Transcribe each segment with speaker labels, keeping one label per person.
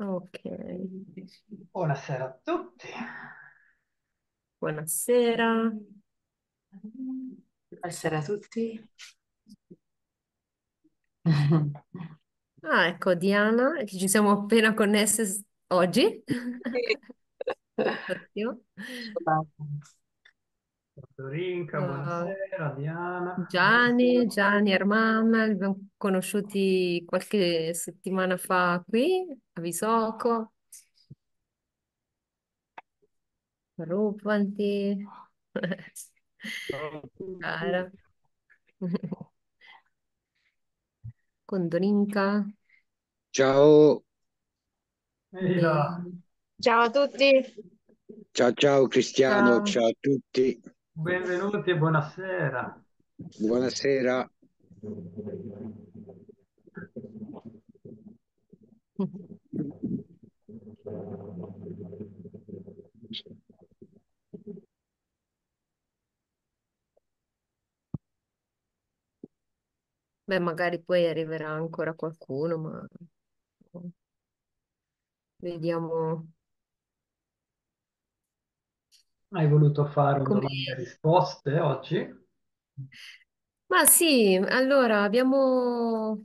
Speaker 1: Ok,
Speaker 2: Buonasera a tutti.
Speaker 1: buonasera.
Speaker 3: Buonasera a tutti.
Speaker 1: Ah, ecco Diana, che ci siamo appena connesse s- oggi. Ottimo.
Speaker 2: Dorinca,
Speaker 1: Uh,
Speaker 2: buonasera, Diana.
Speaker 1: Gianni, Gianni Armam, li abbiamo conosciuti qualche settimana fa qui a Visoco. Rupanti. Cara. Con Dorinca.
Speaker 4: Ciao.
Speaker 3: Ciao a tutti.
Speaker 4: ciao ciao Cristiano,
Speaker 1: Ciao.
Speaker 4: ciao a tutti,
Speaker 2: Benvenuti e buonasera.
Speaker 4: buonasera.
Speaker 1: Beh, magari poi arriverà ancora qualcuno, ma vediamo
Speaker 2: Hai voluto fare un
Speaker 1: come...
Speaker 2: domande e risposte oggi?
Speaker 1: Ma sì, allora abbiamo,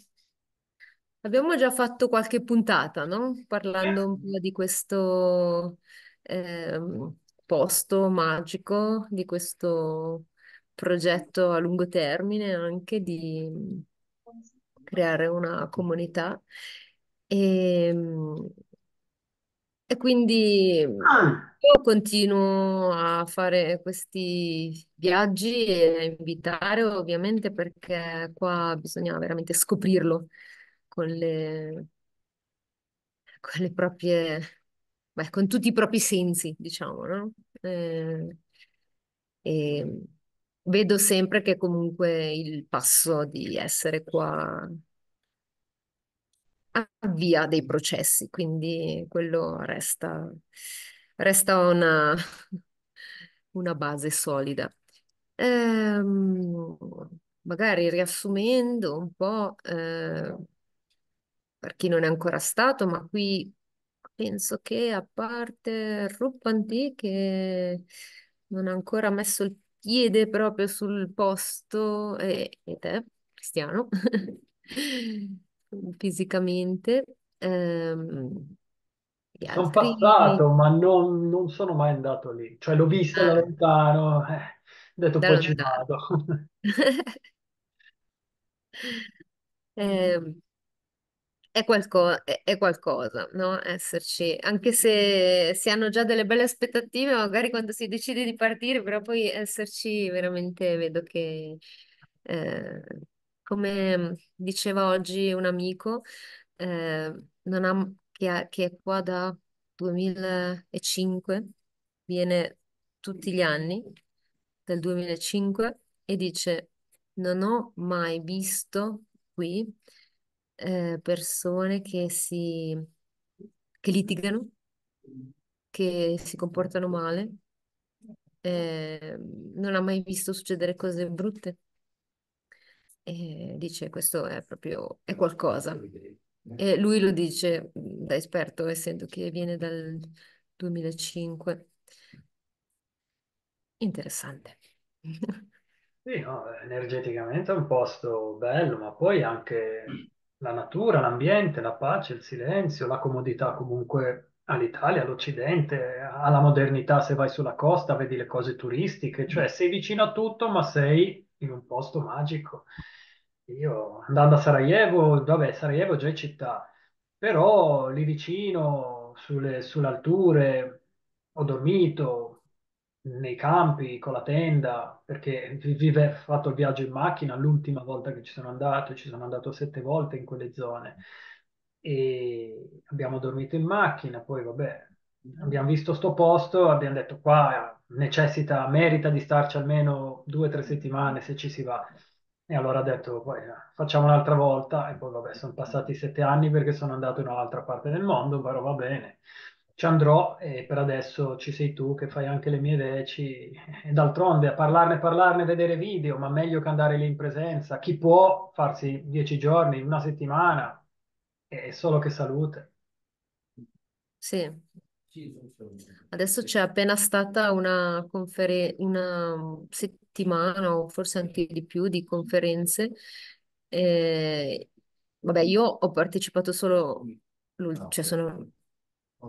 Speaker 1: abbiamo già fatto qualche puntata, no? Parlando un po' di questo ehm, posto magico, di questo progetto a lungo termine anche di creare una comunità. E, e quindi
Speaker 2: Ah,
Speaker 1: io continuo a fare questi viaggi e a invitare, ovviamente, perché qua bisogna veramente scoprirlo con le, con le proprie, beh, con tutti i propri sensi, diciamo, no? Eh, e vedo sempre che comunque il passo di essere qua avvia dei processi, quindi quello resta, resta una, una base solida. Ehm, magari riassumendo un po', eh, per chi non è ancora stato, ma qui penso che a parte Ruppanti che non ha ancora messo il piede proprio sul posto, e, e te, Cristiano, fisicamente, ehm, gli
Speaker 2: sono
Speaker 1: altri
Speaker 2: passato, ma non, non sono mai andato lì. Cioè l'ho visto da
Speaker 1: ah,
Speaker 2: lontano, eh, ho detto
Speaker 1: da
Speaker 2: poi ci
Speaker 1: lontano.
Speaker 2: vado.
Speaker 1: Ehm, È, qualco- è- è qualcosa, no? Esserci, anche se si hanno già delle belle aspettative, magari quando si decide di partire, però poi esserci veramente vedo che, eh, come diceva oggi un amico, eh, ha- che, che è qua da 2005, viene tutti gli anni, del 2005, e dice, non ho mai visto qui eh, persone che si che litigano, che si comportano male. eh, non ha mai visto succedere cose brutte. E dice questo è proprio è qualcosa. E lui lo dice da esperto, essendo che viene dal 2005. Interessante.
Speaker 2: Sì, no, energeticamente è un posto bello, ma poi anche la natura, l'ambiente, la pace, il silenzio, la comodità comunque all'Italia, all'Occidente, alla modernità se vai sulla costa, vedi le cose turistiche, cioè sei vicino a tutto, ma sei in un posto magico. Io andando a Sarajevo, vabbè, Sarajevo già è città, però lì vicino, sulle, sulle alture, ho dormito nei campi con la tenda, perché vi- vive, ho fatto il viaggio in macchina l'ultima volta che ci sono andato, ci sono andato sette volte in quelle zone e abbiamo dormito in macchina, poi vabbè, abbiamo visto sto posto, abbiamo detto qua necessita, merita di starci almeno due o tre settimane se ci si va. E allora ho detto, poi eh, facciamo un'altra volta e poi vabbè, sono passati sette anni perché sono andato in un'altra parte del mondo, però va bene. Ci andrò e per adesso ci sei tu che fai anche le mie veci e d'altronde a parlarne, parlarne, vedere video, ma meglio che andare lì in presenza. Chi può farsi dieci giorni, una settimana, è solo che salute.
Speaker 1: sì. Adesso c'è appena stata una conferenza, una settimana o forse anche di più di conferenze. Eh, vabbè, io ho partecipato solo, l'ul- cioè sono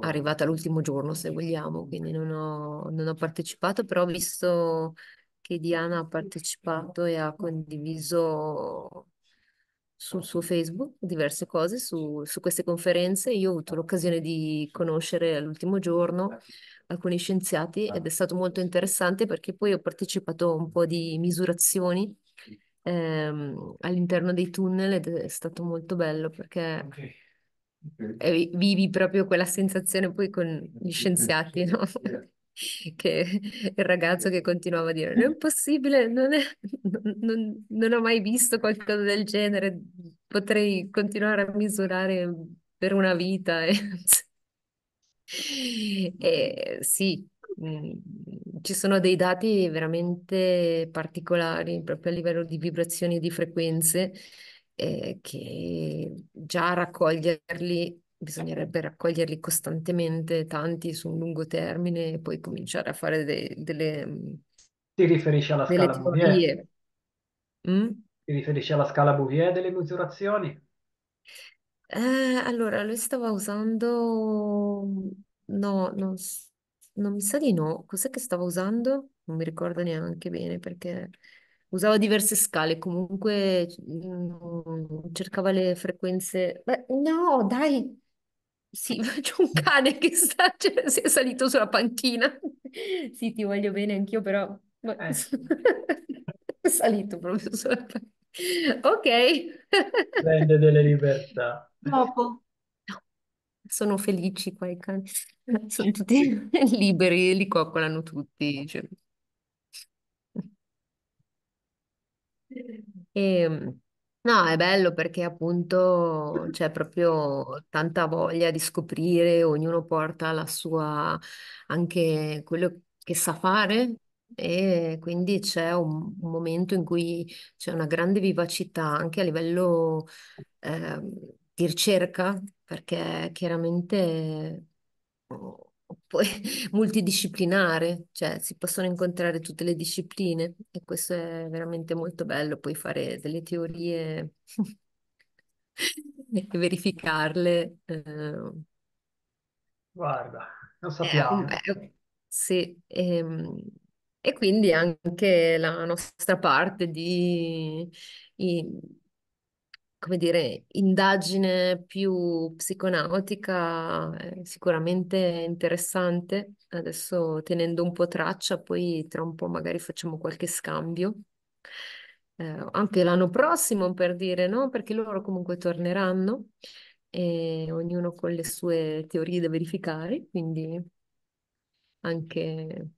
Speaker 1: arrivata l'ultimo giorno, se vogliamo, quindi non ho, non ho partecipato, però ho visto che Diana ha partecipato e ha condiviso sul suo Facebook diverse cose su, su queste conferenze. Io ho avuto l'occasione di conoscere all'ultimo giorno alcuni scienziati ed è stato molto interessante perché poi ho partecipato a un po' di misurazioni ehm, all'interno dei tunnel ed è stato molto bello perché vivi proprio quella sensazione poi con gli scienziati, no? Che il ragazzo che continuava a dire: Non è possibile, non, è- non- non- ho mai visto qualcosa del genere, potrei continuare a misurare per una vita. E, e sì, mm, ci sono dei dati veramente particolari proprio a livello di vibrazioni e di frequenze eh, che già raccoglierli, bisognerebbe raccoglierli costantemente, tanti su un lungo termine, e poi cominciare a fare de- delle,
Speaker 2: Ti riferisci alla
Speaker 1: delle
Speaker 2: scala Bouvier?
Speaker 1: Mm?
Speaker 2: Ti riferisci alla scala Bouvier delle misurazioni?
Speaker 1: Eh, allora, lui stava usando... No, non, non mi sa di no. Cos'è che stava usando? Non mi ricordo neanche bene perché usava diverse scale. Comunque mm, cercava le frequenze... Beh, no, dai! Sì, c'è un cane che sta, cioè, si è salito sulla panchina. Sì, ti voglio bene anch'io, però... ma-
Speaker 2: Eh,
Speaker 1: È salito proprio sulla panchina. Ok.
Speaker 2: prende delle libertà.
Speaker 1: Dopo. No, sono felici qua i cani. Sono tutti liberi, li coccolano tutti. cioè. E, no, è bello perché appunto c'è proprio tanta voglia di scoprire, ognuno porta la sua, anche quello che sa fare e quindi c'è un, un momento in cui c'è una grande vivacità anche a livello ehm, di ricerca, perché chiaramente poi multidisciplinare, cioè si possono incontrare tutte le discipline e questo è veramente molto bello, puoi fare delle teorie e verificarle. eh,
Speaker 2: Guarda, lo
Speaker 1: un-
Speaker 2: sappiamo.
Speaker 1: è- sì, ehm, e, quindi anche la nostra parte di, i- come dire, indagine più psiconautica è sicuramente interessante. Adesso tenendo un po' traccia, poi tra un po' magari facciamo qualche scambio. Eh, anche l'anno prossimo per dire no, perché loro comunque torneranno e ognuno con le sue teorie da verificare, quindi anche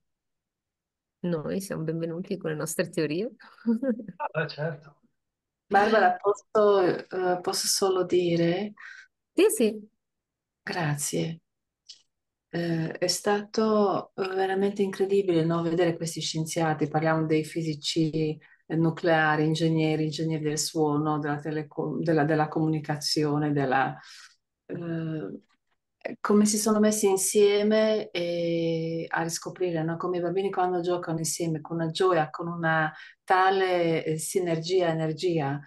Speaker 1: noi siamo benvenuti con le nostre teorie.
Speaker 2: Ah, certo.
Speaker 3: Barbara, posso, eh, posso solo dire
Speaker 1: Sì, sì.
Speaker 3: grazie. Eh, è stato eh, veramente incredibile, no, vedere questi scienziati, parliamo dei fisici eh, nucleari, ingegneri, ingegneri del suono, della, teleco- della- della comunicazione, della, eh, come si sono messi insieme e a riscoprire, no? Come i bambini quando giocano insieme con una gioia, con una tale eh, sinergia, energia,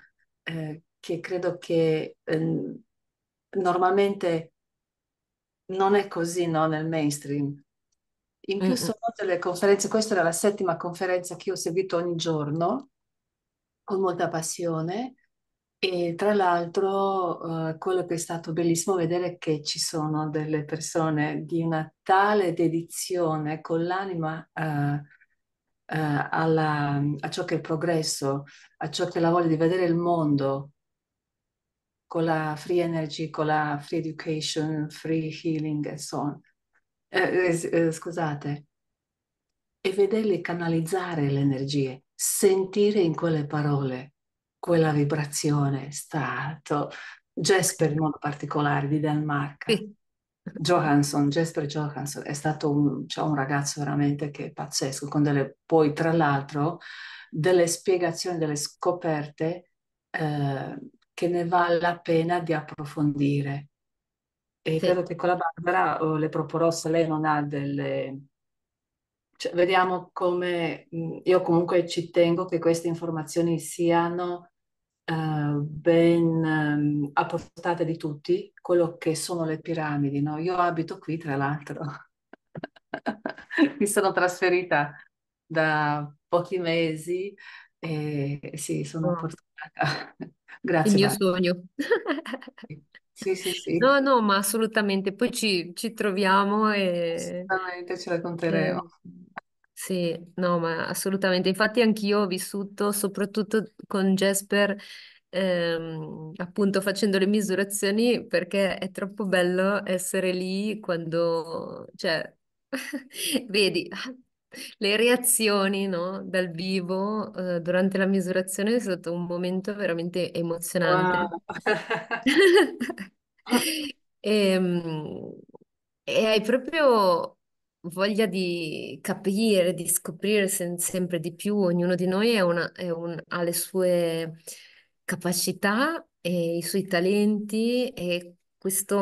Speaker 3: eh, che credo che ehm, normalmente non è così, no, nel mainstream. In più
Speaker 1: mm.
Speaker 3: sono delle conferenze, questa era la settima conferenza che ho seguito ogni giorno con molta passione e tra l'altro eh, quello che è stato bellissimo vedere è che ci sono delle persone di una tale dedizione con l'anima eh, eh, alla- a ciò che è il progresso, a ciò che è la voglia di vedere il mondo con la free energy, con la free education, free healing e so on. Eh, eh, scusate, e vederli canalizzare le energie, sentire in quelle parole quella vibrazione è stato Jesper in modo particolare di Danimarca.
Speaker 1: Sì.
Speaker 3: Johansson, Jesper Johansson è stato un, cioè, un ragazzo veramente che è pazzesco, con delle, poi tra l'altro delle spiegazioni, delle scoperte eh, che ne vale la pena di approfondire. E
Speaker 1: Sì.
Speaker 3: credo che con la Barbara oh, le proporrò se lei non ha delle... cioè, vediamo come... mh, Io comunque ci tengo che queste informazioni siano eh, ben ehm, a portata di tutti, quello che sono le piramidi, no? Io abito qui, tra l'altro. Mi sono trasferita da pochi mesi e sì, sono fortunata.
Speaker 1: il
Speaker 3: Grazie,
Speaker 1: mio
Speaker 3: Barbara.
Speaker 1: sogno.
Speaker 3: Sì, sì, sì,
Speaker 1: No, no, ma assolutamente. Poi ci, ci troviamo e,
Speaker 3: assolutamente ci racconteremo.
Speaker 1: Sì, no, ma assolutamente. Infatti anch'io ho vissuto soprattutto con Jasper, ehm, appunto facendo le misurazioni, perché è troppo bello essere lì quando, cioè, vedi le reazioni, no, dal vivo, eh, durante la misurazione è stato un momento veramente emozionante.
Speaker 3: Wow.
Speaker 1: E, mm, e hai proprio voglia di capire, di scoprire sempre di più. Ognuno di noi è una- è un- ha le sue capacità e i suoi talenti e questa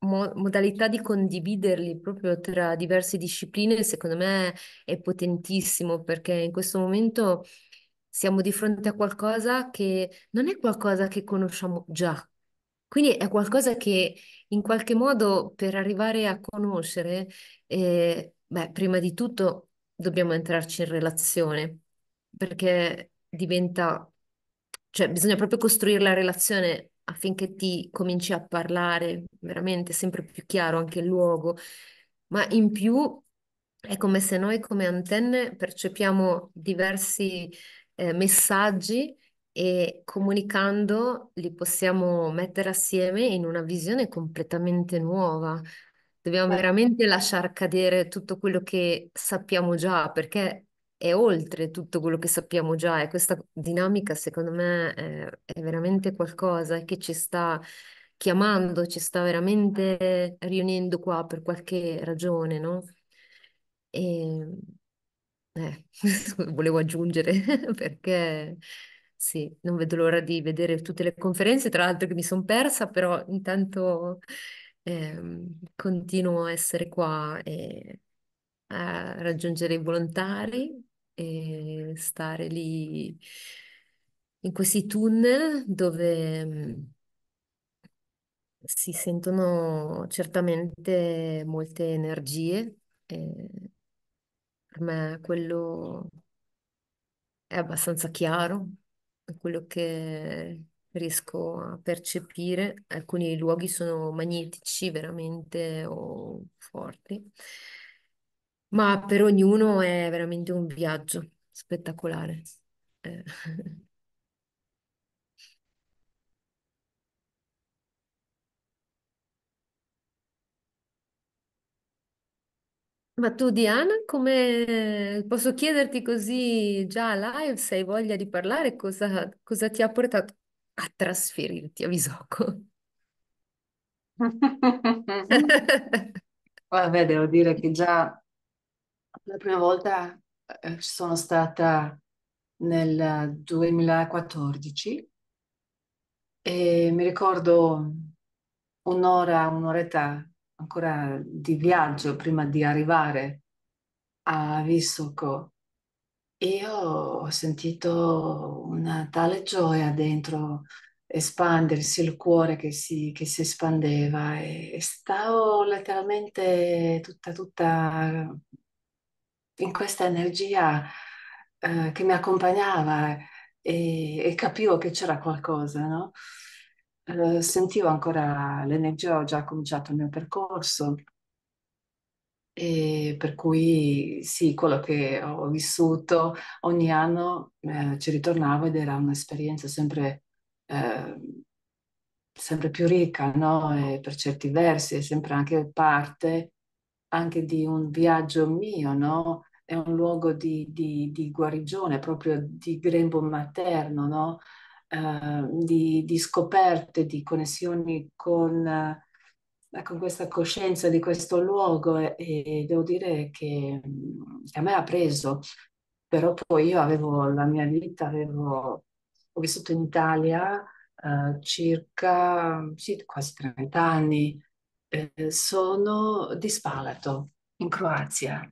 Speaker 1: modalità di condividerli proprio tra diverse discipline, secondo me è potentissimo perché in questo momento siamo di fronte a qualcosa che non è qualcosa che conosciamo già. Quindi è qualcosa che in qualche modo per arrivare a conoscere, eh, beh, prima di tutto dobbiamo entrarci in relazione, perché diventa, cioè bisogna proprio costruire la relazione affinché ti cominci a parlare veramente sempre più chiaro anche il luogo, ma in più è come se noi come antenne percepiamo diversi eh, messaggi e comunicando li possiamo mettere assieme in una visione completamente nuova. Dobbiamo
Speaker 3: Beh,
Speaker 1: veramente lasciar cadere tutto quello che sappiamo già, perché è oltre tutto quello che sappiamo già e questa dinamica, secondo me, è, è veramente qualcosa che ci sta chiamando, ci sta veramente riunendo qua per qualche ragione, no? E eh, volevo aggiungere perché sì, non vedo l'ora di vedere tutte le conferenze, tra l'altro che mi sono persa, però intanto ehm, continuo a essere qua e a raggiungere i volontari e stare lì in questi tunnel dove mm, si sentono certamente molte energie. e per me quello è abbastanza chiaro, quello che riesco a percepire. Alcuni luoghi sono magnetici veramente o forti, ma per ognuno è veramente un viaggio spettacolare. Eh. Ma tu, Diana, come posso chiederti così già live se hai voglia di parlare, cosa, cosa ti ha portato a trasferirti a Visocco?
Speaker 3: Vabbè, devo dire che già la prima volta eh, ci sono stata nel 2014 e mi ricordo un'ora, un'oretta ancora di viaggio prima di arrivare a Visoko io ho sentito una tale gioia dentro espandersi, il cuore che si, che si espandeva e, e stavo letteralmente tutta, tutta in questa energia eh, che mi accompagnava e, e capivo che c'era qualcosa, no? Eh, sentivo ancora l'energia, ho già cominciato il mio percorso e per cui sì, quello che ho vissuto ogni anno eh, ci ritornavo ed era un'esperienza sempre, eh, sempre più ricca, no? E per certi versi è sempre anche parte anche di un viaggio mio, no? È un luogo di, di- di guarigione, proprio di grembo materno, no? Eh, di, di scoperte, di connessioni con, eh, con questa coscienza di questo luogo e, e devo dire che, mm, che a me ha preso, però poi io avevo la mia vita, avevo, ho vissuto in Italia eh, circa sì, quasi 30 anni eh, sono di Spalato, in Croazia.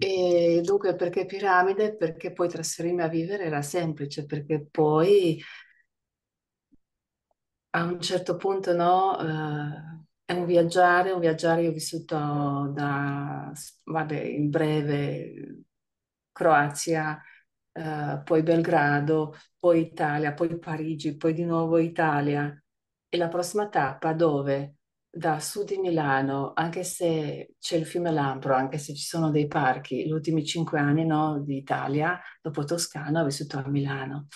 Speaker 3: E dunque perché piramide? Perché poi trasferirmi a vivere era semplice, perché poi a un certo punto no, eh, è un viaggiare, un viaggiare, io ho vissuto da, vabbè, in breve Croazia, eh, poi Belgrado, poi Italia, poi Parigi, poi di nuovo Italia. E la prossima tappa dove? Da sud di Milano, anche se c'è il fiume Lampro, anche se ci sono dei parchi, gli ultimi cinque anni no, di Italia, dopo Toscana, ho vissuto a Milano.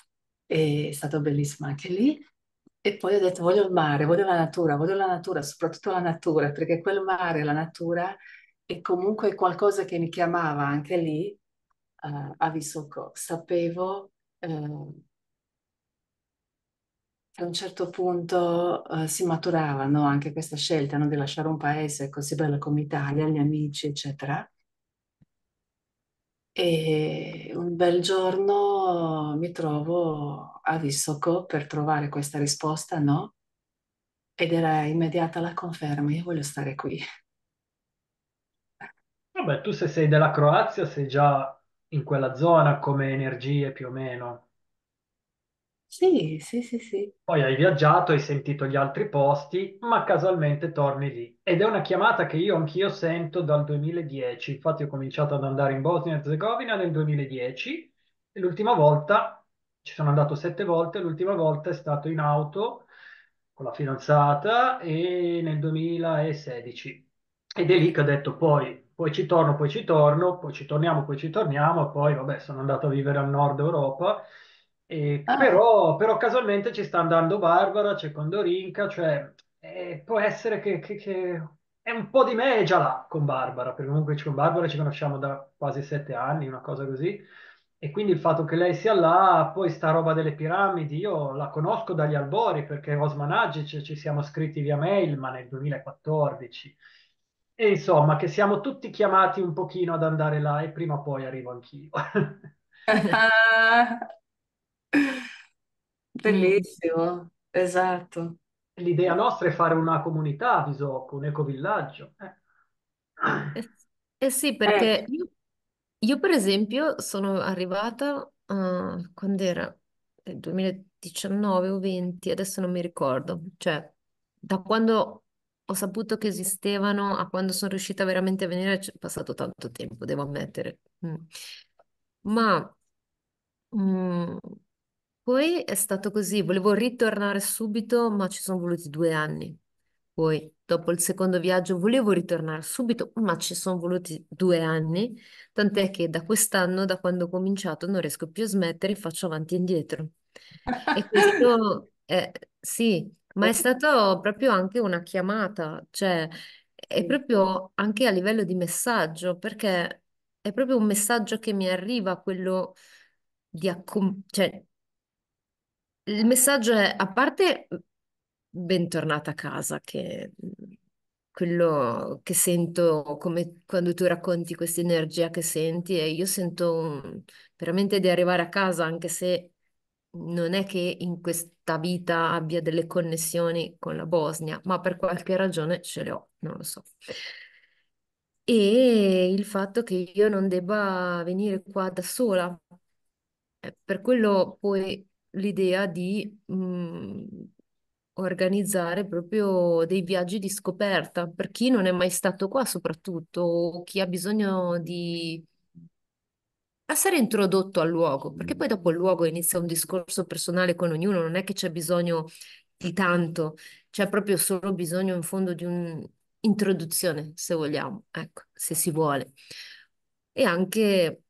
Speaker 3: E è stato bellissimo anche lì. E poi ho detto voglio il mare, voglio la natura, voglio la natura, soprattutto la natura, perché quel mare, la natura, è comunque qualcosa che mi chiamava anche lì eh, a Visoko. Sapevo che a un certo punto eh, si maturava no? anche questa scelta no? di lasciare un paese così bello come Italia, gli amici, eccetera. E un bel giorno mi trovo a Visoko per trovare questa risposta, no? Ed era immediata la conferma, io voglio stare qui.
Speaker 2: Vabbè, tu se sei della Croazia sei già in quella zona come energie più o meno.
Speaker 3: Sì, sì, sì, sì.
Speaker 2: Poi hai viaggiato, hai sentito gli altri posti, ma casualmente torni lì. Ed è una chiamata che io anch'io sento dal 2010. Infatti ho cominciato ad andare in Bosnia e Herzegovina nel 2010 e l'ultima volta, ci sono andato sette volte, l'ultima volta è stato in auto con la fidanzata e nel 2016. Ed è lì che ho detto poi, poi ci torno, poi ci torno, poi ci torniamo, poi ci torniamo, poi vabbè sono andato a vivere al nord Europa e
Speaker 3: Ah,
Speaker 2: però, però casualmente ci sta andando Barbara, c'è Condorinca, cioè eh, può essere che, che- che è un po' di me già là con Barbara, perché comunque con Barbara ci conosciamo da quasi sette anni, una cosa così, e quindi il fatto che lei sia là, poi sta roba delle piramidi, io la conosco dagli albori perché Osman Agic ci siamo scritti via mail, ma nel 2014. E insomma, che siamo tutti chiamati un pochino ad andare là e prima o poi arrivo anch'io.
Speaker 3: Bellissimo, esatto.
Speaker 2: L'idea nostra è fare una comunità a Visocco, un ecovillaggio. Eh.
Speaker 1: Eh, eh sì, perché io, io, per esempio sono arrivata uh, quando era il 2019 o 20, adesso non mi ricordo, cioè da quando ho saputo che esistevano a quando sono riuscita veramente a venire c'è passato tanto tempo, devo ammettere. Mm. Ma mm, poi è stato così, volevo ritornare subito, ma ci sono voluti due anni. Poi, dopo il secondo viaggio, volevo ritornare subito, ma ci sono voluti due anni, tant'è che da quest'anno, da quando ho cominciato, non riesco più a smettere, faccio avanti e indietro. E questo, è, sì, ma è stato proprio anche una chiamata, cioè è proprio anche a livello di messaggio, perché è proprio un messaggio che mi arriva, quello di accom- cioè il messaggio è, a parte bentornata a casa, che quello che sento come quando tu racconti questa energia che senti e io sento un- veramente di arrivare a casa, anche se non è che in questa vita abbia delle connessioni con la Bosnia, ma per qualche ragione ce le ho, non lo so. E il fatto che io non debba venire qua da sola, eh, Per quello poi l'idea di mh, organizzare proprio dei viaggi di scoperta per chi non è mai stato qua, soprattutto, o chi ha bisogno di essere introdotto al luogo, perché poi dopo il luogo inizia un discorso personale con ognuno, non è che c'è bisogno di tanto, c'è proprio solo bisogno in fondo di un'introduzione, se vogliamo, ecco, se si vuole. E anche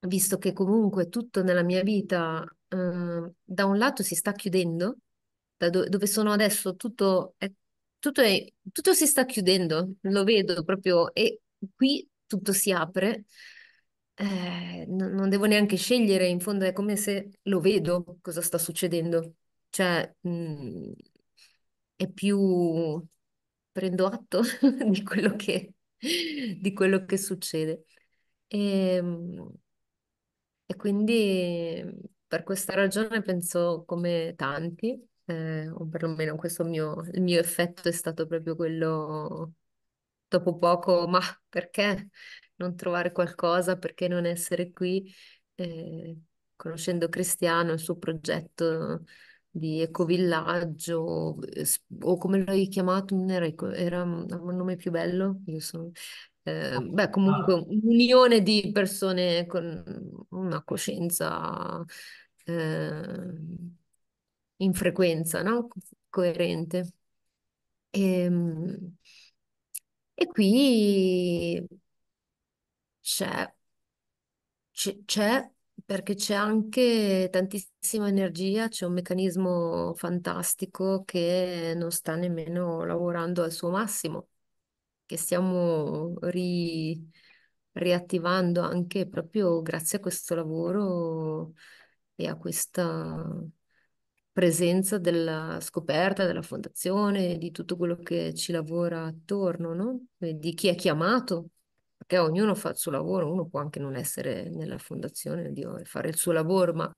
Speaker 1: visto che comunque tutto nella mia vita, eh, da un lato si sta chiudendo, da do- dove sono adesso tutto, è, tutto, è- tutto si sta chiudendo, lo vedo proprio, e qui tutto si apre, eh, non devo neanche scegliere, in fondo è come se lo vedo cosa sta succedendo, cioè, mh, è più prendo atto di quello che, di quello che succede. E, e quindi per questa ragione penso come tanti, eh, o perlomeno questo mio, il mio effetto è stato proprio quello dopo poco, ma perché non trovare qualcosa, perché non essere qui? Eh, conoscendo Cristiano, il suo progetto di ecovillaggio, eh, o come l'hai chiamato, non era, era un nome più bello, io sono... eh, beh, comunque
Speaker 2: Ah,
Speaker 1: un'unione di persone con una coscienza eh, in frequenza, no? Coerente. Ehm, E, qui c'è c'è, perché c'è anche tantissima energia, c'è un meccanismo fantastico che non sta nemmeno lavorando al suo massimo, che stiamo ri- riattivando anche proprio grazie a questo lavoro e a questa presenza della scoperta, della fondazione, di tutto quello che ci lavora attorno, no? Di chi è chiamato perché ognuno fa il suo lavoro, uno può anche non essere nella fondazione e fare il suo lavoro, ma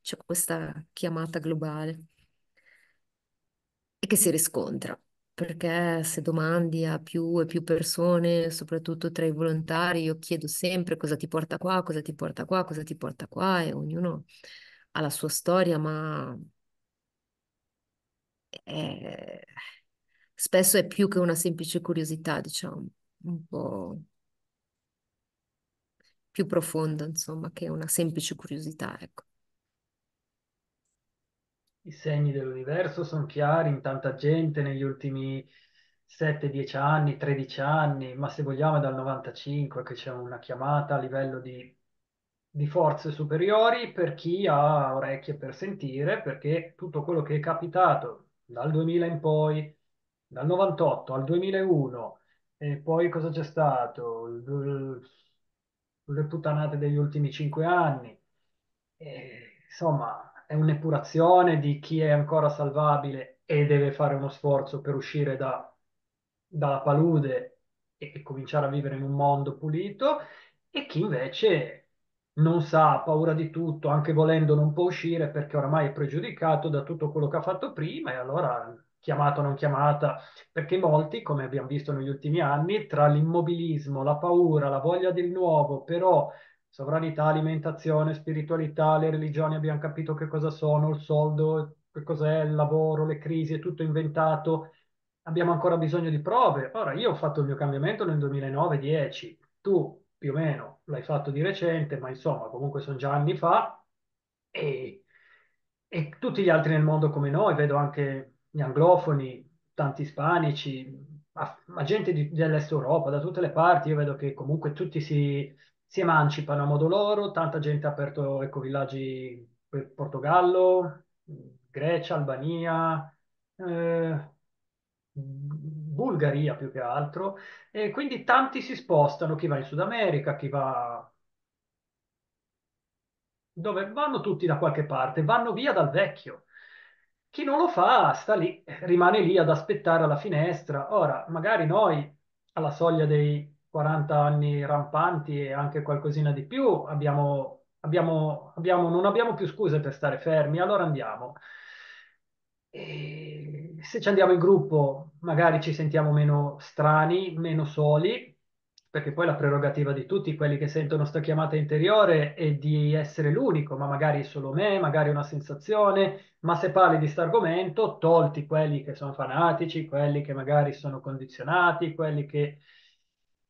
Speaker 1: c'è questa chiamata globale e che si riscontra, perché se domandi a più e più persone, soprattutto tra i volontari, io chiedo sempre cosa ti porta qua, cosa ti porta qua, cosa ti porta qua, e ognuno ha la sua storia, ma è- spesso è più che una semplice curiosità, diciamo, un po' più profonda, insomma, che una semplice curiosità, ecco.
Speaker 2: I segni dell'universo sono chiari in tanta gente negli ultimi 7-10 anni, 13 anni, ma se vogliamo è dal 95 che c'è una chiamata a livello di, di forze superiori per chi ha orecchie per sentire, perché tutto quello che è capitato dal 2000 in poi, dal 98 al 2001, e poi cosa c'è stato? Le puttanate degli ultimi 5 anni. E, insomma, è un'epurazione di chi è ancora salvabile e deve fare uno sforzo per uscire da- dalla palude e, e cominciare a vivere in un mondo pulito, e chi invece non sa, ha paura di tutto, anche volendo non può uscire perché oramai è pregiudicato da tutto quello che ha fatto prima e allora chiamata o non chiamata, perché molti, come abbiamo visto negli ultimi anni, tra l'immobilismo, la paura, la voglia del nuovo, però sovranità, alimentazione, spiritualità, le religioni abbiamo capito che cosa sono, il soldo, che cos'è, il lavoro, le crisi, è tutto inventato. Abbiamo ancora bisogno di prove. Ora, io ho fatto il mio cambiamento nel 2009-10, tu più o meno l'hai fatto di recente, ma insomma, comunque sono già anni fa e, e tutti gli altri nel mondo come noi, vedo anche gli anglofoni, tanti ispanici, ma, ma gente di- dell'Est Europa, da tutte le parti, io vedo che comunque tutti si, si emancipano a modo loro, tanta gente ha aperto ecovillaggi per Portogallo, Grecia, Albania, eh, Bulgaria più che altro, e quindi tanti si spostano, chi va in Sud America, chi va dove vanno tutti da qualche parte, vanno via dal vecchio. Chi non lo fa sta lì, rimane lì ad aspettare alla finestra. Ora, magari noi, alla soglia dei 40 anni rampanti e anche qualcosina di più, abbiamo, abbiamo, abbiamo, non abbiamo più scuse per stare fermi, allora andiamo. E se ci andiamo in gruppo, magari ci sentiamo meno strani, meno soli, perché poi la prerogativa di tutti quelli che sentono sta chiamata interiore è di essere l'unico, ma magari solo me, magari una sensazione, ma se parli di questo argomento, tolti quelli che sono fanatici, quelli che magari sono condizionati, quelli che,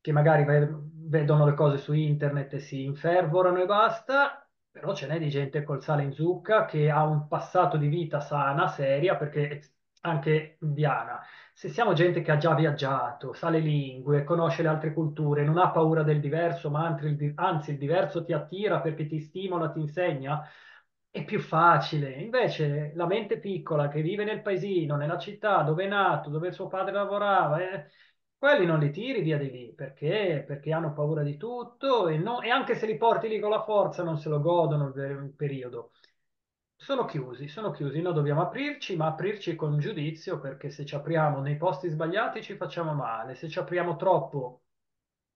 Speaker 2: che magari ve- vedono le cose su internet e si infervorano e basta, però ce n'è di gente col sale in zucca che ha un passato di vita sana, seria, perché anche Diana, se siamo gente che ha già viaggiato, sa le lingue, conosce le altre culture, non ha paura del diverso, ma anzi il diverso ti attira perché ti stimola, ti insegna, è più facile. Invece la mente piccola che vive nel paesino, nella città dove è nato, dove suo padre lavorava, eh, quelli non li tiri via di lì perché? Perché hanno paura di tutto e, no- e anche se li porti lì con la forza non se lo godono il, il periodo. Sono chiusi, sono chiusi. Noi dobbiamo aprirci, ma aprirci con giudizio perché se ci apriamo nei posti sbagliati ci facciamo male. Se ci apriamo troppo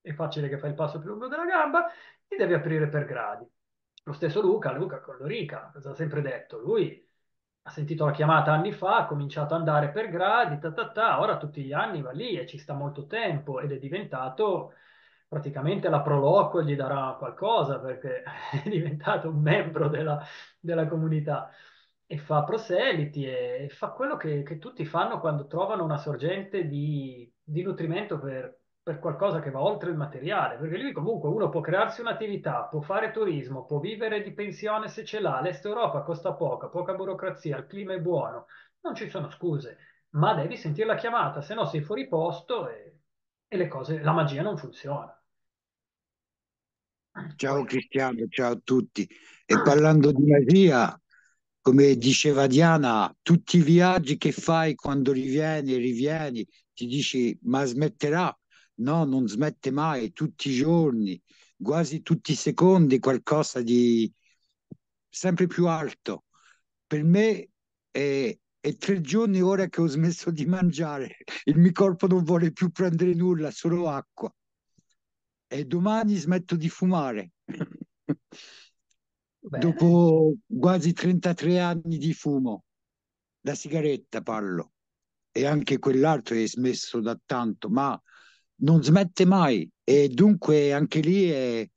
Speaker 2: è facile che fai il passo più lungo della gamba, ti devi aprire per gradi. Lo stesso Luca, Luca con Lorica, cosa ha sempre detto? Lui ha sentito la chiamata anni fa, ha cominciato ad andare per gradi, ta, ta, ta, ora tutti gli anni va lì e ci sta molto tempo ed è diventato praticamente la Proloquo gli darà qualcosa perché è diventato un membro della, della comunità. E fa proseliti e fa quello che, che tutti fanno quando trovano una sorgente di, di nutrimento per, per qualcosa che va oltre il materiale, perché lui comunque uno può crearsi un'attività, può fare turismo, può vivere di pensione se ce l'ha, l'Est Europa costa poco, poca burocrazia, il clima è buono, non ci sono scuse, ma devi sentire la chiamata, se no sei fuori posto e, e le cose, la magia non funziona.
Speaker 4: Ciao Cristiano, ciao a tutti. E parlando di magia, come diceva Diana, tutti i viaggi che fai quando rivieni rivieni, ti dici, ma smetterà? No, non smette mai, tutti i giorni, quasi tutti i secondi, qualcosa di sempre più alto. Per me è, è tre giorni ora che ho smesso di mangiare, il mio corpo non vuole più prendere nulla, solo acqua. E domani smetto di fumare.
Speaker 2: Bene.
Speaker 4: Dopo quasi 33 anni di fumo, la sigaretta parlo, e anche quell'altro è smesso da tanto, ma non smette mai. E dunque anche lì è-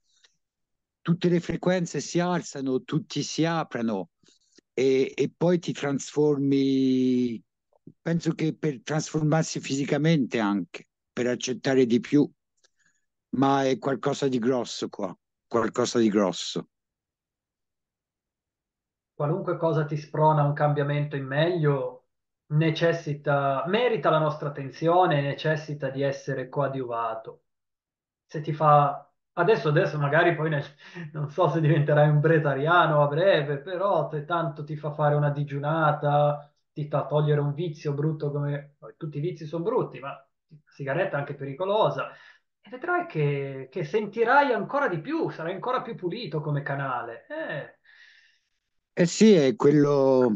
Speaker 4: tutte le frequenze si alzano, tutti si aprono e, e poi ti trasformi. Penso che per trasformarsi fisicamente anche, per accettare di più, ma è qualcosa di grosso qua, qualcosa di grosso.
Speaker 2: qualunque cosa ti sprona un cambiamento in meglio necessita, merita la nostra attenzione, necessita di essere coadiuvato. Se ti fa adesso, adesso magari poi nel- non so se diventerai un bretariano a breve, però se tanto ti fa fare una digiunata, ti fa togliere un vizio brutto come tutti i vizi sono brutti, ma la sigaretta è anche pericolosa. E vedrai che, che sentirai ancora di più, sarai ancora più pulito come canale. Eh.
Speaker 4: Eh sì, è quello,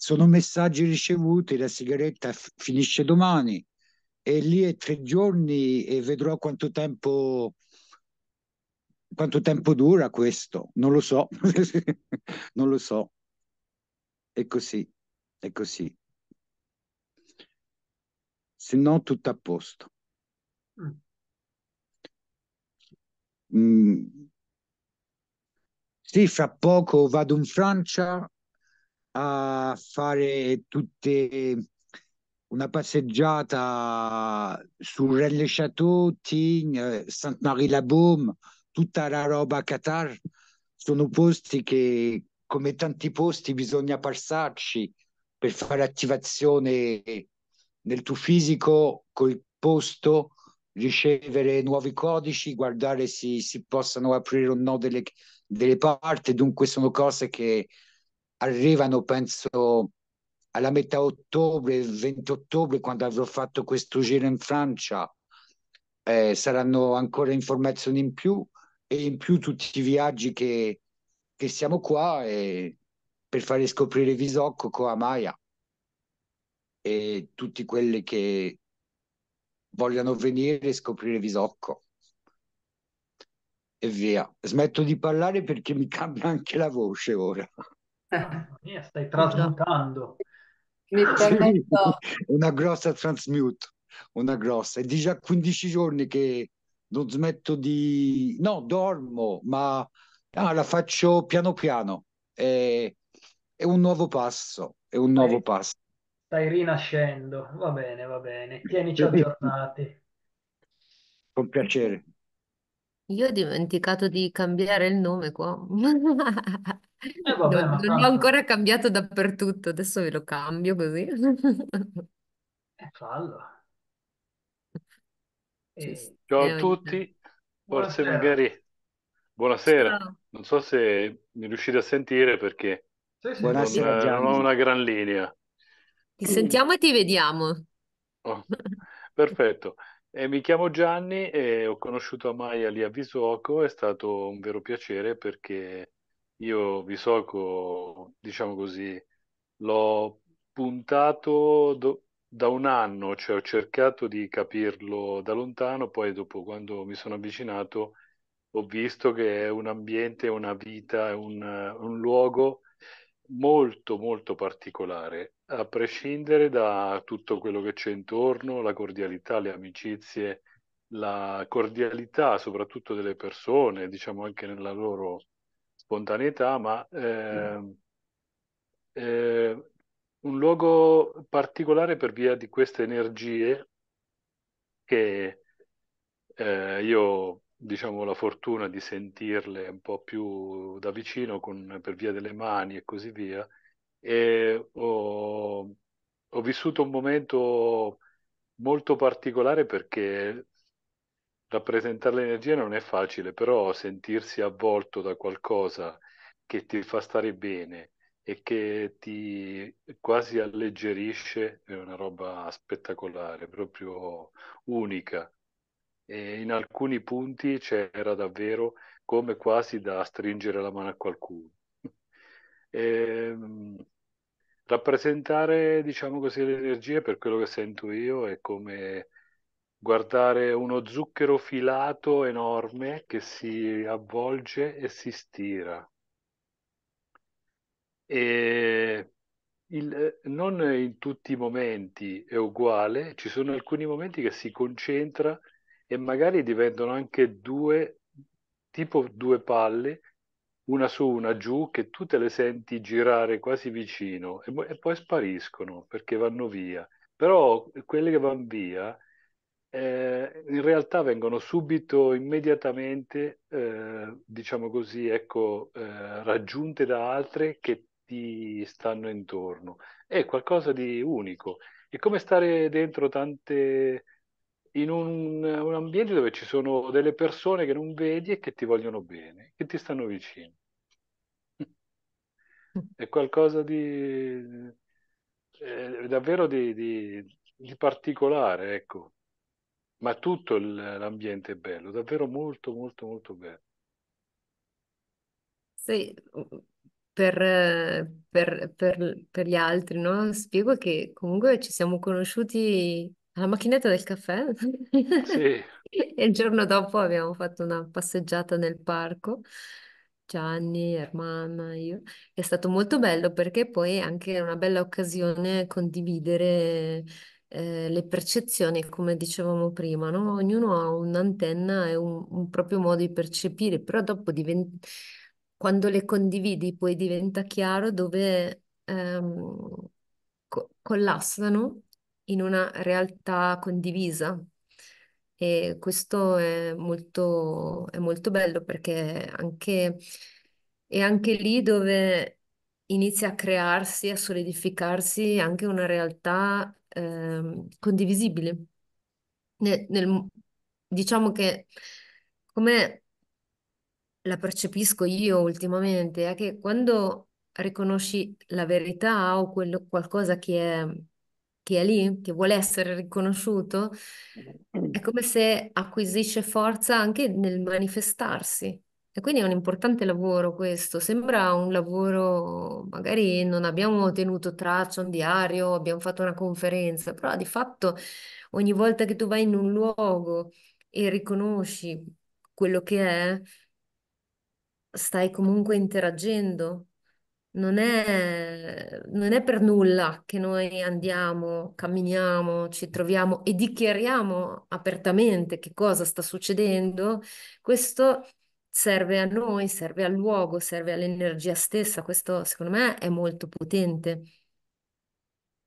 Speaker 4: sono messaggi ricevuti, la sigaretta finisce domani e lì è tre giorni e vedrò quanto tempo, quanto tempo dura questo, non lo so, non lo so, è così, è così, se no tutto a posto.
Speaker 2: Mm.
Speaker 4: Mm. Sì, fra poco vado in Francia a fare tutte una passeggiata sul Rennes le Château, Tignes, Sainte-Marie-la-Baume, tutta la roba a Qatar. Sono posti che, come tanti posti, bisogna passarci per fare attivazione nel tuo fisico col posto, ricevere nuovi codici, guardare se si possano aprire o no delle, delle parti. Dunque sono cose che arrivano, penso, alla metà ottobre, il 20 ottobre, quando avrò fatto questo giro in Francia, eh, saranno ancora informazioni in più e in più tutti i viaggi che, che siamo qua e per fare scoprire Visocco con Amaya e tutti quelli che vogliono venire e scoprire Visocco. E via. Smetto di parlare perché mi cambia anche la voce ora.
Speaker 2: Mia, stai trasmutando.
Speaker 3: Mi permetto,
Speaker 4: una grossa transmute, una grossa. È di già 15 giorni che non smetto di... No, dormo, ma ah, la faccio piano piano. È, è un nuovo passo, è un nuovo
Speaker 2: Stai,
Speaker 4: passo.
Speaker 2: stai rinascendo. Va bene, va bene. Tienici aggiornati.
Speaker 4: Con piacere.
Speaker 1: Io ho dimenticato di cambiare il nome qua.
Speaker 2: E vabbè,
Speaker 1: Non,
Speaker 2: ma
Speaker 1: non l'ho
Speaker 2: tanto
Speaker 1: ancora cambiato dappertutto, adesso ve lo cambio così.
Speaker 2: eh, fallo.
Speaker 1: Ci
Speaker 2: E
Speaker 5: Ciao a
Speaker 1: stiamo.
Speaker 5: tutti, forse
Speaker 2: buonasera.
Speaker 5: magari buonasera,
Speaker 1: Ciao.
Speaker 5: non so se mi riuscite a sentire perché
Speaker 2: Sì, sì,
Speaker 5: non,
Speaker 4: Buonasera
Speaker 5: eh, non ho
Speaker 4: Gianni.
Speaker 5: una gran linea.
Speaker 1: Ti sentiamo e ti vediamo.
Speaker 5: Oh, perfetto. E mi chiamo Gianni e ho conosciuto Amaya lì a Visoko, è stato un vero piacere perché io Visoko, diciamo così, l'ho puntato do- da un anno, cioè ho cercato di capirlo da lontano, poi dopo quando mi sono avvicinato ho visto che è un ambiente, una vita, un, un luogo molto molto particolare, a prescindere da tutto quello che c'è intorno, la cordialità, le amicizie, la cordialità soprattutto delle persone, diciamo anche nella loro spontaneità, ma eh, eh, un luogo particolare per via di queste energie che eh, io diciamo la fortuna di sentirle un po' più da vicino con, per via delle mani e così via e ho, ho vissuto un momento molto particolare perché rappresentare l'energia non è facile, però sentirsi avvolto da qualcosa che ti fa stare bene e che ti quasi alleggerisce è una roba spettacolare, proprio unica. E in alcuni punti c'era davvero come quasi da stringere la mano a qualcuno. E, rappresentare, diciamo così, le energie per quello che sento io è come guardare uno zucchero filato enorme che si avvolge e si stira. E il, non in tutti i momenti è uguale, ci sono alcuni momenti che si concentra e magari diventano anche due, tipo due palle, una su, una giù, che tu te le senti girare quasi vicino e, e poi spariscono perché vanno via. Però quelle che vanno via eh, in realtà vengono subito, immediatamente, eh, diciamo così, ecco, eh, raggiunte da altre che ti stanno intorno. È qualcosa di unico. È come stare dentro tante... in un, un ambiente dove ci sono delle persone che non vedi e che ti vogliono bene, che ti stanno vicino. È qualcosa di... Eh, davvero di, di, di particolare, ecco ma tutto l'ambiente è bello, davvero molto, molto, molto bello.
Speaker 1: Sì, per, per- per- per gli altri, no? Spiego che comunque ci siamo conosciuti alla macchinetta del caffè
Speaker 5: Sì,
Speaker 1: e il giorno dopo abbiamo fatto una passeggiata nel parco, Gianni, Ermanna, io. È stato molto bello perché poi è anche una bella occasione condividere eh, le percezioni, come dicevamo prima, no? Ognuno ha un'antenna e un, un proprio modo di percepire, però dopo diventa, quando le condividi poi diventa chiaro dove ehm, co- collassano in una realtà condivisa. E questo è molto, è molto bello perché anche, è anche lì dove inizia a crearsi, a solidificarsi anche una realtà ehm, condivisibile. Nel- nel- diciamo che come la percepisco io ultimamente è che quando riconosci la verità o quello, qualcosa che è, che è lì, che vuole essere riconosciuto, è come se acquisisce forza anche nel manifestarsi. E quindi è un importante lavoro questo. Sembra un lavoro, magari non abbiamo tenuto traccia, un diario, abbiamo fatto una conferenza, però di fatto ogni volta che tu vai in un luogo e riconosci quello che è, stai comunque interagendo. Non è, non è per nulla che noi andiamo, camminiamo, ci troviamo e dichiariamo apertamente che cosa sta succedendo. Questo serve a noi, serve al luogo, serve all'energia stessa. Questo, secondo me, è molto potente.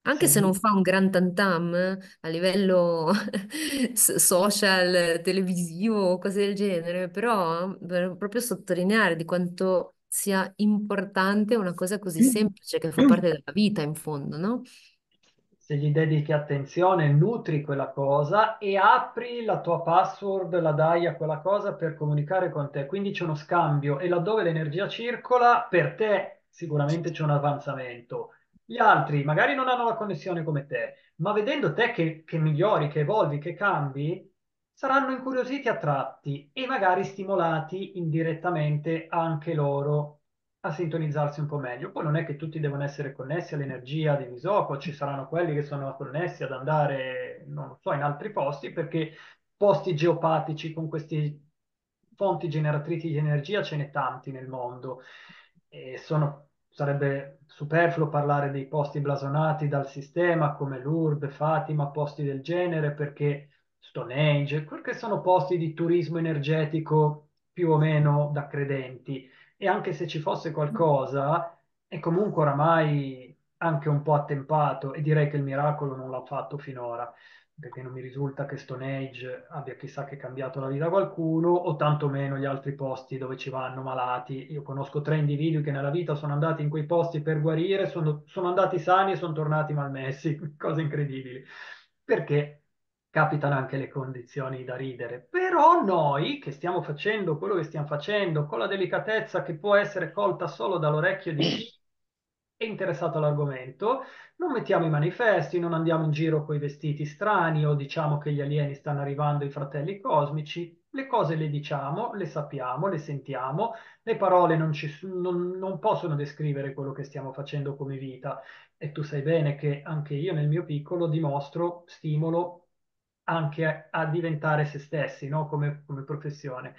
Speaker 1: Anche
Speaker 2: Se
Speaker 1: non fa un gran tantam eh, a livello social, televisivo o cose del genere, però per proprio sottolineare di quanto sia importante una cosa così semplice che fa parte della vita in fondo, no?
Speaker 2: Se gli dedichi attenzione, nutri quella cosa e apri la tua password, la dai a quella cosa per comunicare con te. Quindi c'è uno scambio e laddove l'energia circola, per te sicuramente c'è un avanzamento. Gli altri magari non hanno la connessione come te, ma vedendo te che, che migliori, che evolvi, che cambi, saranno incuriositi, attratti e magari stimolati indirettamente anche loro a sintonizzarsi un po' meglio. Poi non è che tutti devono essere connessi all'energia di Misoco, ci saranno quelli che sono connessi ad andare, non lo so, in altri posti, perché posti geopatici con queste fonti generatrici di energia ce n'è tanti nel mondo. E sono sarebbe superfluo parlare dei posti blasonati dal sistema come Lourdes, Fatima, posti del genere, perché Stonehenge, perché sono posti di turismo energetico più o meno da credenti. E anche se ci fosse qualcosa, è comunque oramai anche un po' attempato e direi che il miracolo non l'ha fatto finora perché non mi risulta che Stone Age abbia chissà che cambiato la vita a qualcuno, o tantomeno gli altri posti dove ci vanno malati. Io conosco tre individui che nella vita sono andati in quei posti per guarire, sono, sono andati sani e sono tornati malmessi, cose incredibili, perché capitano anche le condizioni da ridere. Però noi che stiamo facendo quello che stiamo facendo, con la delicatezza che può essere colta solo dall'orecchio di chi è interessato all'argomento, non mettiamo i manifesti, non andiamo in giro con i vestiti strani o diciamo che gli alieni stanno arrivando, i fratelli cosmici. Le cose le diciamo, le sappiamo, le sentiamo, le parole non, ci, non, non possono descrivere quello che stiamo facendo come vita. E tu sai bene che anche io nel mio piccolo dimostro, stimolo anche a, a diventare se stessi, no? come, come professione.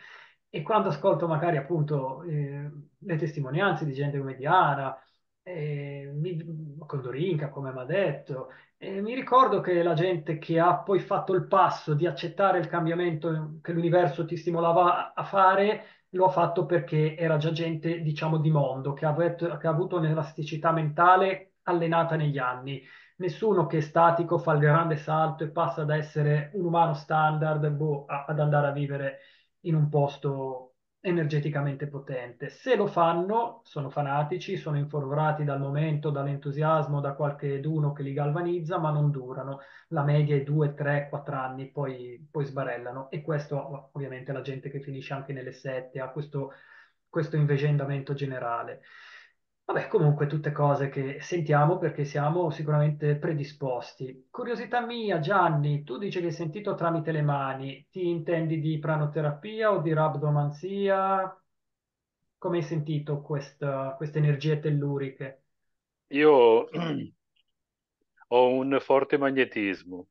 Speaker 2: E quando ascolto magari appunto eh, le testimonianze di gente come Diana, eh, mi, Condorinca, come mi ha detto. E mi ricordo che la gente che ha poi fatto il passo di accettare il cambiamento che l'universo ti stimolava a fare, lo ha fatto perché era già gente, diciamo, di mondo, che ha, che ha avuto un'elasticità mentale allenata negli anni. Nessuno che è statico fa il grande salto e passa da essere un umano standard boh, ad andare a vivere in un posto energeticamente potente. Se lo fanno, sono fanatici, sono inforrati dal momento, dall'entusiasmo, da qualche d'uno che li galvanizza, ma non durano. La media è 2, 3, 4 anni, poi, poi sbarellano. E questo ovviamente la gente che finisce anche nelle sette ha questo, questo invegendamento generale. Vabbè, comunque tutte cose che sentiamo perché siamo sicuramente predisposti. Curiosità mia, Gianni, tu dici che hai sentito tramite le mani, ti intendi di pranoterapia o di rabdomanzia? Come hai sentito questa, queste energie telluriche?
Speaker 5: Io ho un forte magnetismo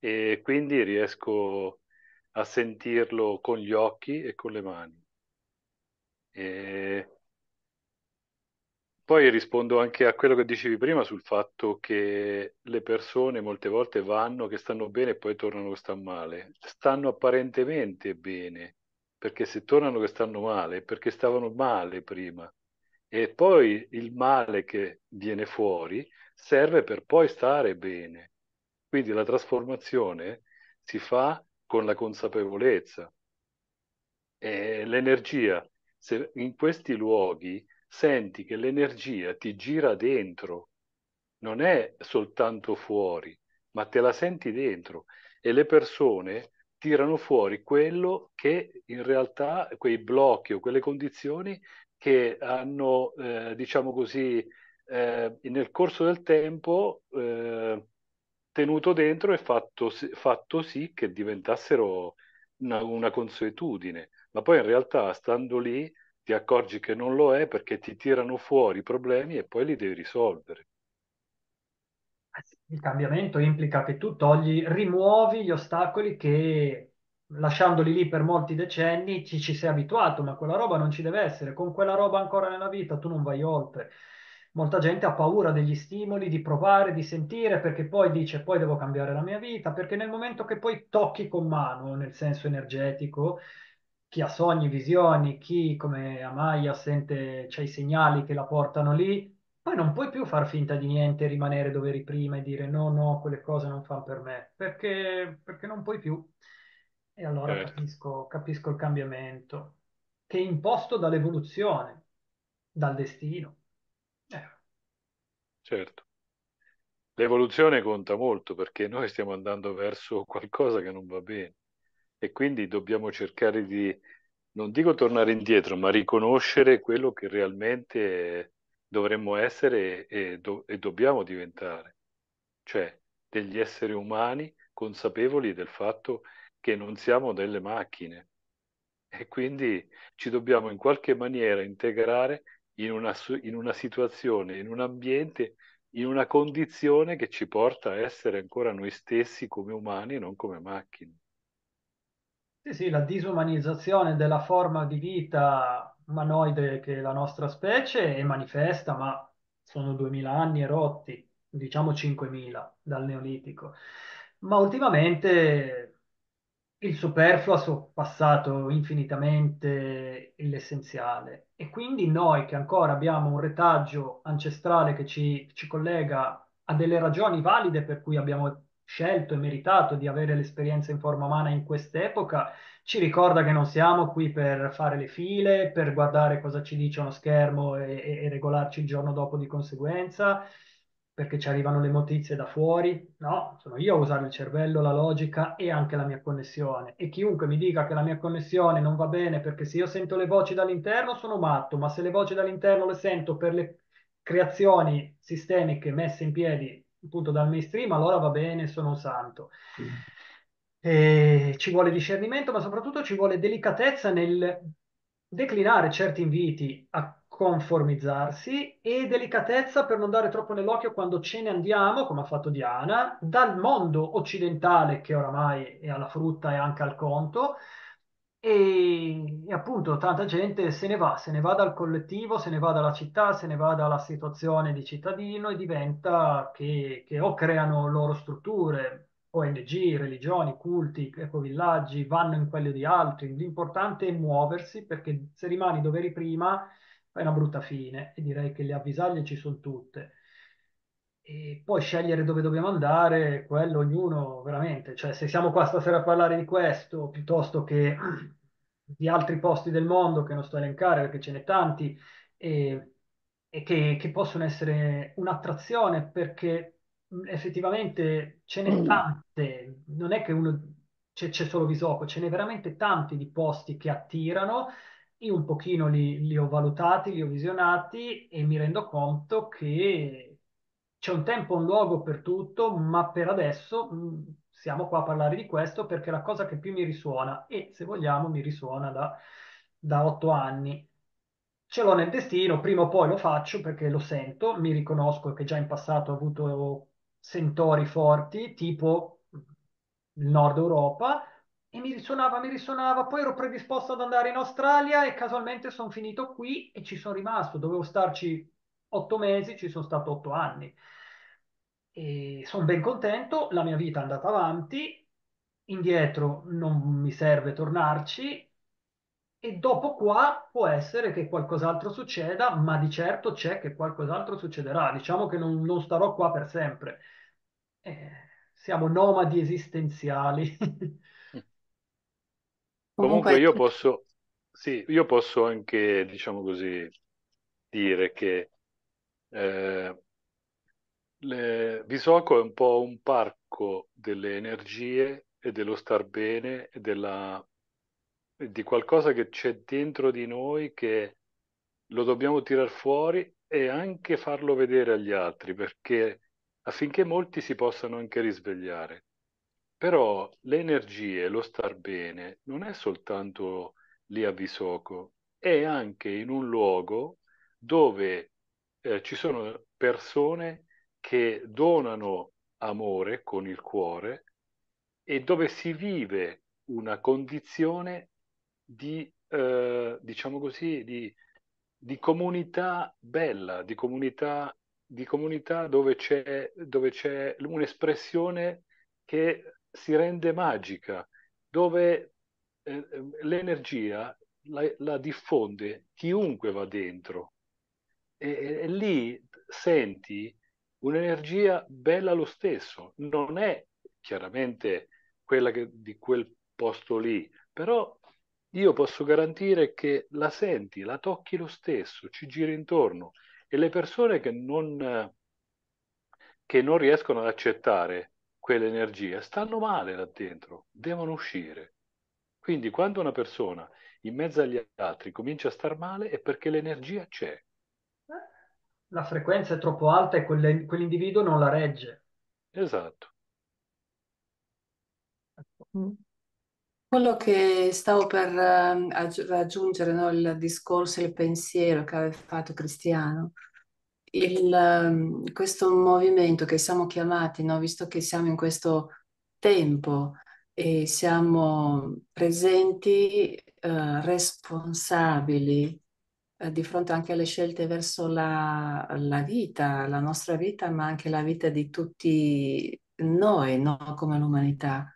Speaker 5: e quindi riesco a sentirlo con gli occhi e con le mani. E poi rispondo anche a quello che dicevi prima sul fatto che le persone molte volte vanno che stanno bene e poi tornano che stanno male. Stanno apparentemente bene, perché se tornano che stanno male perché stavano male prima. E poi il male che viene fuori serve per poi stare bene. Quindi la trasformazione si fa con la consapevolezza. E l'energia, se in questi luoghi senti che l'energia ti gira dentro, non è soltanto fuori, ma te la senti dentro e le persone tirano fuori quello che in realtà quei blocchi o quelle condizioni che hanno, eh, diciamo così, eh, nel corso del tempo eh, tenuto dentro e fatto, fatto, sì che diventassero una, una consuetudine. Ma poi in realtà, stando lì, ti accorgi che non lo è perché ti tirano fuori i problemi e poi li devi risolvere.
Speaker 2: Il cambiamento implica che tu togli, rimuovi gli ostacoli che lasciandoli lì per molti decenni ci, ci sei abituato, ma quella roba non ci deve essere. Con quella roba ancora nella vita tu non vai oltre. Molta gente ha paura degli stimoli, di provare, di sentire, perché poi dice poi devo cambiare la mia vita, perché nel momento che poi tocchi con mano, nel senso energetico, chi ha sogni, visioni, chi come Amaya sente, c'è i segnali che la portano lì, poi non puoi più far finta di niente, rimanere dove eri prima e dire no, no, quelle cose non fanno per me, perché, perché non puoi più. E allora
Speaker 5: Certo.
Speaker 2: capisco, capisco il cambiamento, che è imposto dall'evoluzione, dal destino. Eh,
Speaker 5: Certo. L'evoluzione conta molto perché noi stiamo andando verso qualcosa che non va bene e quindi dobbiamo cercare di, non dico tornare indietro, ma riconoscere quello che realmente dovremmo essere e, do- e dobbiamo diventare, cioè degli esseri umani consapevoli del fatto che non siamo delle macchine e quindi ci dobbiamo in qualche maniera integrare in una, in una situazione, in un ambiente, in una condizione che ci porta a essere ancora noi stessi come umani e non come macchine.
Speaker 2: Sì, la disumanizzazione della forma di vita umanoide che la nostra specie e manifesta, ma sono 2000 anni e rotti, diciamo 5000 dal Neolitico. Ma ultimamente il superfluo ha sorpassato infinitamente l'essenziale e quindi noi che ancora abbiamo un retaggio ancestrale che ci, ci collega a delle ragioni valide per cui abbiamo scelto e meritato di avere l'esperienza in forma umana in quest'epoca, ci ricorda che non siamo qui per fare le file, per guardare cosa ci dice uno schermo e, e, regolarci il giorno dopo di conseguenza perché ci arrivano le notizie da fuori, no, sono io a usare il cervello, la logica e anche la mia connessione. E chiunque mi dica che la mia connessione non va bene perché se io sento le voci dall'interno sono matto, ma se le voci dall'interno le sento per le creazioni sistemiche messe in piedi appunto dal mainstream, allora va bene, sono un santo. E ci vuole discernimento, ma soprattutto ci vuole delicatezza nel declinare certi inviti a conformizzarsi e delicatezza per non dare troppo nell'occhio quando ce ne andiamo, come ha fatto Diana, dal mondo occidentale che oramai è alla frutta e anche al conto. E, e, appunto tanta gente se ne va, se ne va dal collettivo, se ne va dalla città, se ne va dalla situazione di cittadino e diventa che, che o creano loro strutture, ONG, religioni, culti, ecovillaggi, vanno in quelli di altri. L'importante è muoversi perché se rimani dove eri prima è una brutta fine e direi che le avvisaglie ci sono tutte. E poi scegliere dove dobbiamo andare, quello ognuno veramente, cioè se siamo qua stasera a parlare di questo piuttosto che di altri posti del mondo che non sto a elencare perché ce n'è tanti e, e che, che possono essere un'attrazione perché effettivamente ce n'è tante, non è che uno c'è, c'è solo Visoco, ce n'è veramente tanti di posti che attirano. Io un pochino li, li, ho valutati, li ho visionati e mi rendo conto che c'è un tempo, un luogo per tutto, ma per adesso mh, siamo qua a parlare di questo perché è la cosa che più mi risuona e se vogliamo mi risuona da, da otto anni. Ce l'ho nel destino, prima o poi lo faccio perché lo sento, mi riconosco che già in passato ho avuto sentori forti, tipo il nord Europa, e mi risuonava, mi risuonava, poi ero predisposto ad andare in Australia e casualmente sono finito qui e ci sono rimasto. Dovevo starci otto mesi, ci sono stato otto anni. E sono ben contento, la mia vita è andata avanti, indietro non mi serve tornarci e dopo qua può essere che qualcos'altro succeda, ma di certo c'è che qualcos'altro succederà. Diciamo che non, non starò qua per sempre. Eh, siamo nomadi esistenziali.
Speaker 5: Comunque io posso, sì, io posso anche, diciamo così, dire che eh, le, Visoco è un po' un parco delle energie e dello star bene e della, di qualcosa che c'è dentro di noi che lo dobbiamo tirar fuori e anche farlo vedere agli altri perché affinché molti si possano anche risvegliare. Però le energie, lo star bene, non è soltanto lì a Visoco, è anche in un luogo dove eh, ci sono persone che donano amore con il cuore e dove si vive una condizione di, eh, diciamo così, di, di, comunità bella, di comunità, di comunità dove c'è, dove c'è un'espressione che si rende magica, dove eh, l'energia la, la, diffonde chiunque va dentro e, e lì senti un'energia bella lo stesso, non è chiaramente quella che, di quel posto lì, però io posso garantire che la senti, la tocchi lo stesso, ci giri intorno e le persone che non, che non riescono ad accettare quell'energia, stanno male là dentro, devono uscire. Quindi quando una persona in mezzo agli altri comincia a star male è perché l'energia c'è.
Speaker 2: La frequenza è troppo alta e quell'individuo non la regge.
Speaker 5: Esatto.
Speaker 3: Mm. Quello che stavo per uh, raggiungere, no, il discorso e il pensiero che aveva fatto Cristiano, il, ehm, questo movimento che siamo chiamati, no? visto che siamo in questo tempo e siamo presenti, uh, responsabili eh, di fronte anche alle scelte verso la, la vita, la nostra vita, ma anche la vita di tutti noi, no? Come l'umanità.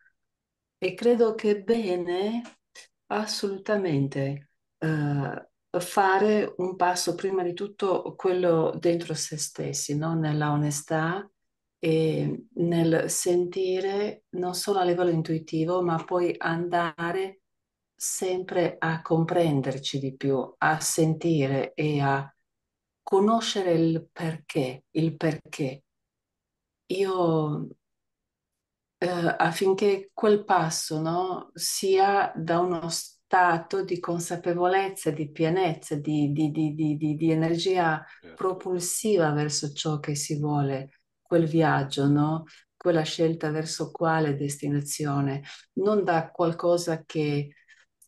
Speaker 3: E credo che bene, assolutamente, eh, fare un passo prima di tutto quello dentro se stessi, no? Nella onestà e nel sentire non solo a livello intuitivo, ma poi andare sempre a comprenderci di più, a sentire e a conoscere il perché, il perché. Io eh, affinché quel passo no, sia da uno stato di consapevolezza, di pienezza, di, di, di, di energia
Speaker 5: Certo.
Speaker 3: propulsiva verso ciò che si vuole, quel viaggio, no? quella scelta verso quale destinazione, non da qualcosa che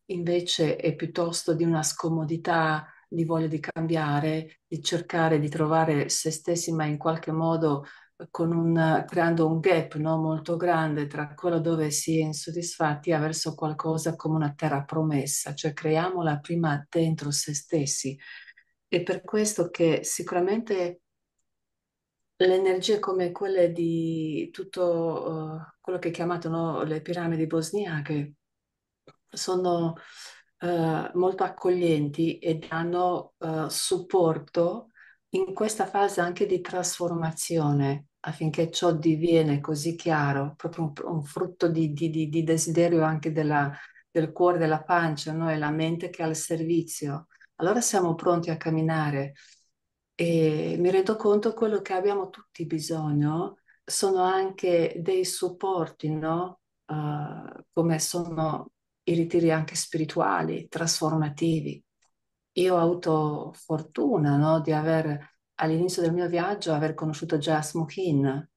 Speaker 3: invece è piuttosto di una scomodità, di voglia di cambiare, di cercare di trovare se stessi, ma in qualche modo con un, creando un gap no, molto grande tra quello dove si è insoddisfatti e verso qualcosa come una terra promessa, cioè creiamola prima dentro se stessi. E per questo che sicuramente le energie come quelle di tutto uh, quello che è chiamato no, le piramidi bosniache sono uh, molto accoglienti e danno uh, supporto in questa fase anche di trasformazione affinché ciò diviene così chiaro, proprio un, un frutto di, di, di, desiderio anche della, del cuore, della pancia, no? e la mente che è al servizio. Allora siamo pronti a camminare e mi rendo conto che quello che abbiamo tutti bisogno sono anche dei supporti, no? Uh, come sono i ritiri anche spirituali, trasformativi. Io ho avuto fortuna no, di aver all'inizio del mio viaggio aver conosciuto Jas Muhin.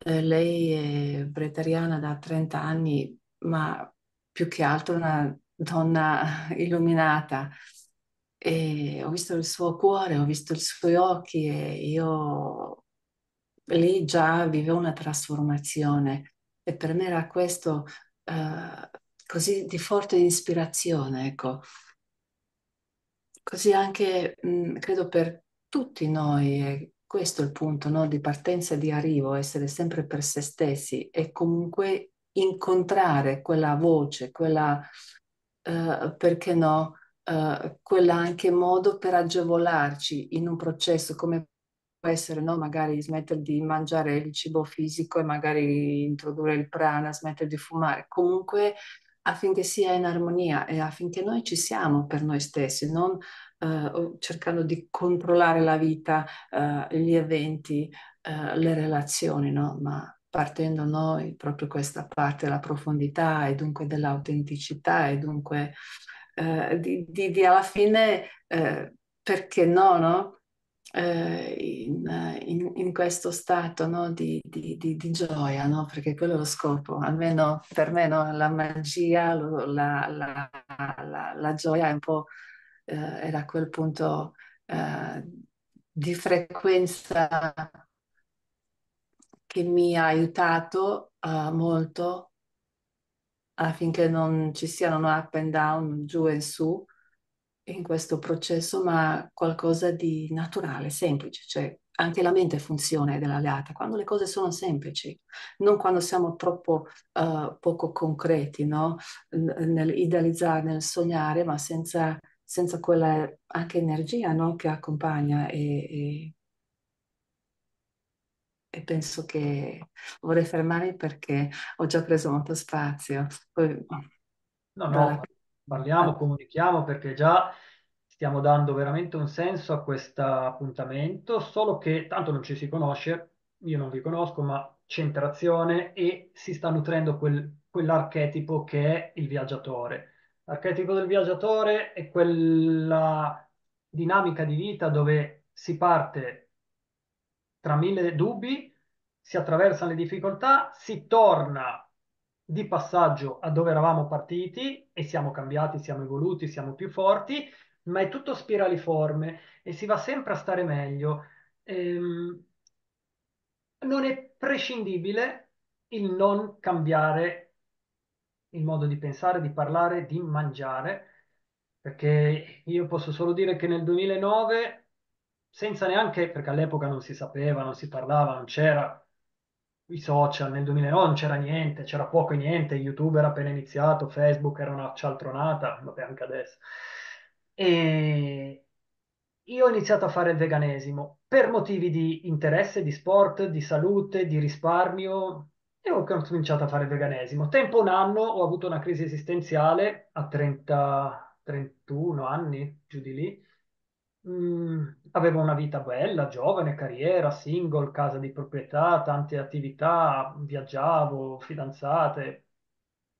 Speaker 3: Eh, lei è vegetariana da 30 anni, ma più che altro una donna illuminata. E ho visto il suo cuore, ho visto i suoi occhi e io lì già vivevo una trasformazione e per me era questo uh, così di forte ispirazione, ecco. Così anche mh, credo per tutti noi, e questo è il punto no? di partenza e di arrivo, essere sempre per se stessi e comunque incontrare quella voce, quella, uh, perché no, uh, quella anche modo per agevolarci in un processo come può essere, no? magari smettere di mangiare il cibo fisico e magari introdurre il prana, smettere di fumare, comunque affinché sia in armonia e affinché noi ci siamo per noi stessi, non uh, cercando di controllare la vita, uh, gli eventi, uh, le relazioni, no? ma partendo noi proprio questa parte della profondità e dunque dell'autenticità e dunque di, di, di, alla fine, perché no, no? Eh, in, in, in, questo stato no, di, di, di, di, gioia, no? perché quello è lo scopo, almeno per me no? la magia, lo, la, la, la, la, gioia è un po' eh, era quel punto eh, di frequenza che mi ha aiutato uh, molto affinché non ci siano up and down, giù e su, in questo processo, ma qualcosa di naturale, semplice, cioè anche la mente funziona della leata quando le cose sono semplici, non quando siamo troppo uh, poco concreti, no? N- nel idealizzare, nel sognare, ma senza, senza quella anche energia no? che accompagna e, e, e, penso che vorrei fermarmi perché ho già preso molto spazio. Poi,
Speaker 2: no, no, parliamo, comunichiamo perché già stiamo dando veramente un senso a questo appuntamento, solo che tanto non ci si conosce, io non vi conosco, ma c'è interazione e si sta nutrendo quel, quell'archetipo che è il viaggiatore. L'archetipo del viaggiatore è quella dinamica di vita dove si parte tra mille dubbi, si attraversano le difficoltà, si torna di passaggio a dove eravamo partiti e siamo cambiati, siamo evoluti, siamo più forti, ma è tutto spiraliforme e si va sempre a stare meglio. Ehm, non è prescindibile il non cambiare il modo di pensare, di parlare, di mangiare, perché io posso solo dire che nel 2009, senza neanche, perché all'epoca non si sapeva, non si parlava, non c'era i social, nel 2009 non c'era niente, c'era poco e niente, YouTube era appena iniziato, Facebook era una cialtronata, vabbè anche adesso. E io ho iniziato a fare il veganesimo per motivi di interesse, di sport, di salute, di risparmio e ho cominciato a fare il veganesimo. Tempo un anno ho avuto una crisi esistenziale a 30, 31 anni, giù di lì. Mm, avevo una vita bella, giovane, carriera, single, casa di proprietà, tante attività, viaggiavo, fidanzate.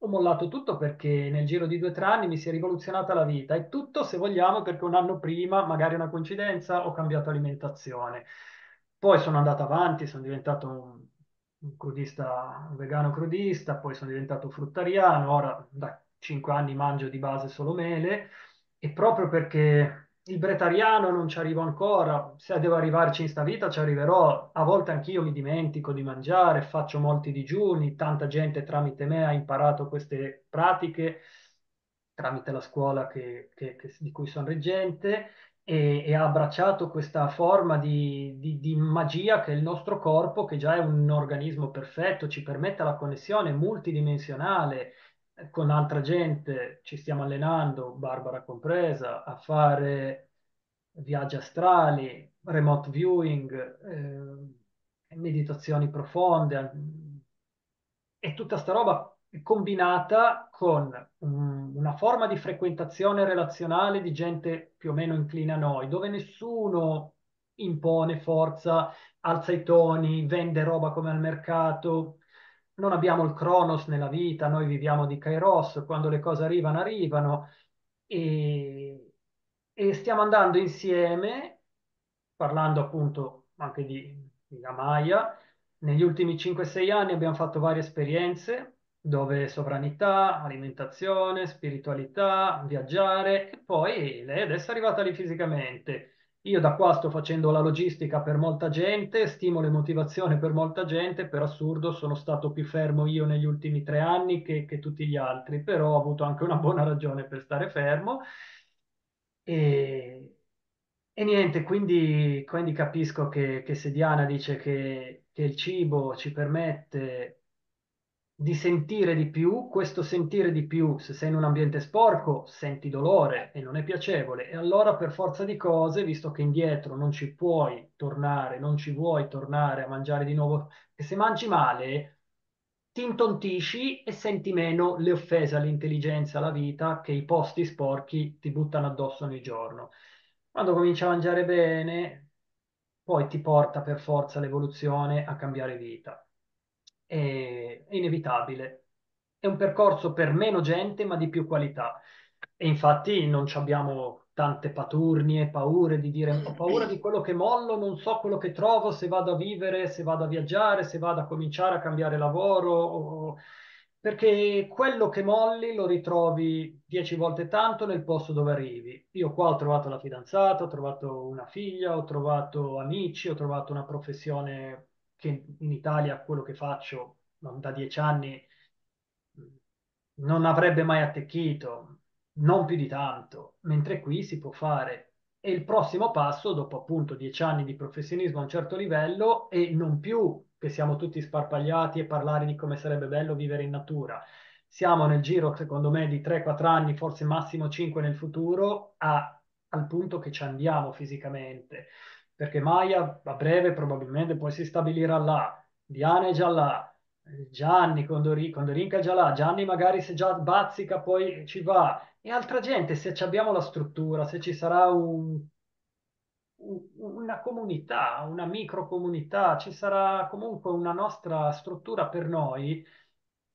Speaker 2: Ho mollato tutto perché nel giro di due o tre anni mi si è rivoluzionata la vita e tutto, se vogliamo, perché un anno prima, magari una coincidenza, ho cambiato alimentazione. Poi sono andato avanti, sono diventato un, un crudista, un vegano crudista, poi sono diventato fruttariano, ora da cinque anni mangio di base solo mele e proprio perché il bretariano non ci arrivo ancora, se devo arrivarci in sta vita ci arriverò, a volte anch'io mi dimentico di mangiare, faccio molti digiuni, tanta gente tramite me ha imparato queste pratiche, tramite la scuola che- che- che- di cui sono reggente, e, e ha abbracciato questa forma di, di- di magia che è il nostro corpo, che già è un organismo perfetto, ci permette la connessione multidimensionale con altra gente, ci stiamo allenando, Barbara compresa, a fare viaggi astrali, remote viewing, eh, meditazioni profonde, e tutta sta roba combinata con um, una forma di frequentazione relazionale di gente più o meno incline a noi, dove nessuno impone forza, alza i toni, vende roba come al mercato. Non abbiamo il Cronos nella vita, noi viviamo di Kairos, quando le cose arrivano, arrivano e, e stiamo andando insieme, parlando appunto anche di, di Amaya, negli ultimi 5-6 anni abbiamo fatto varie esperienze dove sovranità, alimentazione, spiritualità, viaggiare e poi lei adesso è arrivata lì fisicamente. Io da qua sto facendo la logistica per molta gente, stimolo e motivazione per molta gente, per assurdo sono stato più fermo io negli ultimi tre anni che, che tutti gli altri, però ho avuto anche una buona ragione per stare fermo. E, e niente, quindi, quindi capisco che, che se Diana dice che, che il cibo ci permette di sentire di più, questo sentire di più, se sei in un ambiente sporco, senti dolore e non è piacevole. E allora per forza di cose, visto che indietro non ci puoi tornare, non ci vuoi tornare a mangiare di nuovo, e se mangi male, ti intontisci e senti meno le offese all'intelligenza, alla vita che i posti sporchi ti buttano addosso ogni giorno. Quando cominci a mangiare bene, poi ti porta per forza l'evoluzione a cambiare vita. È, è inevitabile. È un percorso per meno gente, ma di più qualità. E infatti non abbiamo tante paturnie, paure di dire ho paura di quello che mollo, non so quello che trovo, se vado a vivere, se vado a viaggiare, se vado a cominciare a cambiare lavoro. o- Perché quello che molli lo ritrovi dieci volte tanto nel posto dove arrivi. Io qua ho trovato la fidanzata, ho trovato una figlia, ho trovato amici, ho trovato una professione che in Italia quello che faccio da dieci anni non avrebbe mai attecchito, non più di tanto, mentre qui si può fare. E il prossimo passo, dopo appunto dieci anni di professionismo a un certo livello, e non più che siamo tutti sparpagliati e parlare di come sarebbe bello vivere in natura. Siamo nel giro, secondo me, di 3-4 anni, forse massimo 5 nel futuro, a- al punto che ci andiamo fisicamente. Perché Maya a breve probabilmente poi si stabilirà là, Diana è già là, Gianni Condori, Condorinca è già là, Gianni magari se già bazzica poi ci va, e altra gente se abbiamo la struttura, se ci sarà un- un- una comunità, una microcomunità, ci sarà comunque una nostra struttura per noi,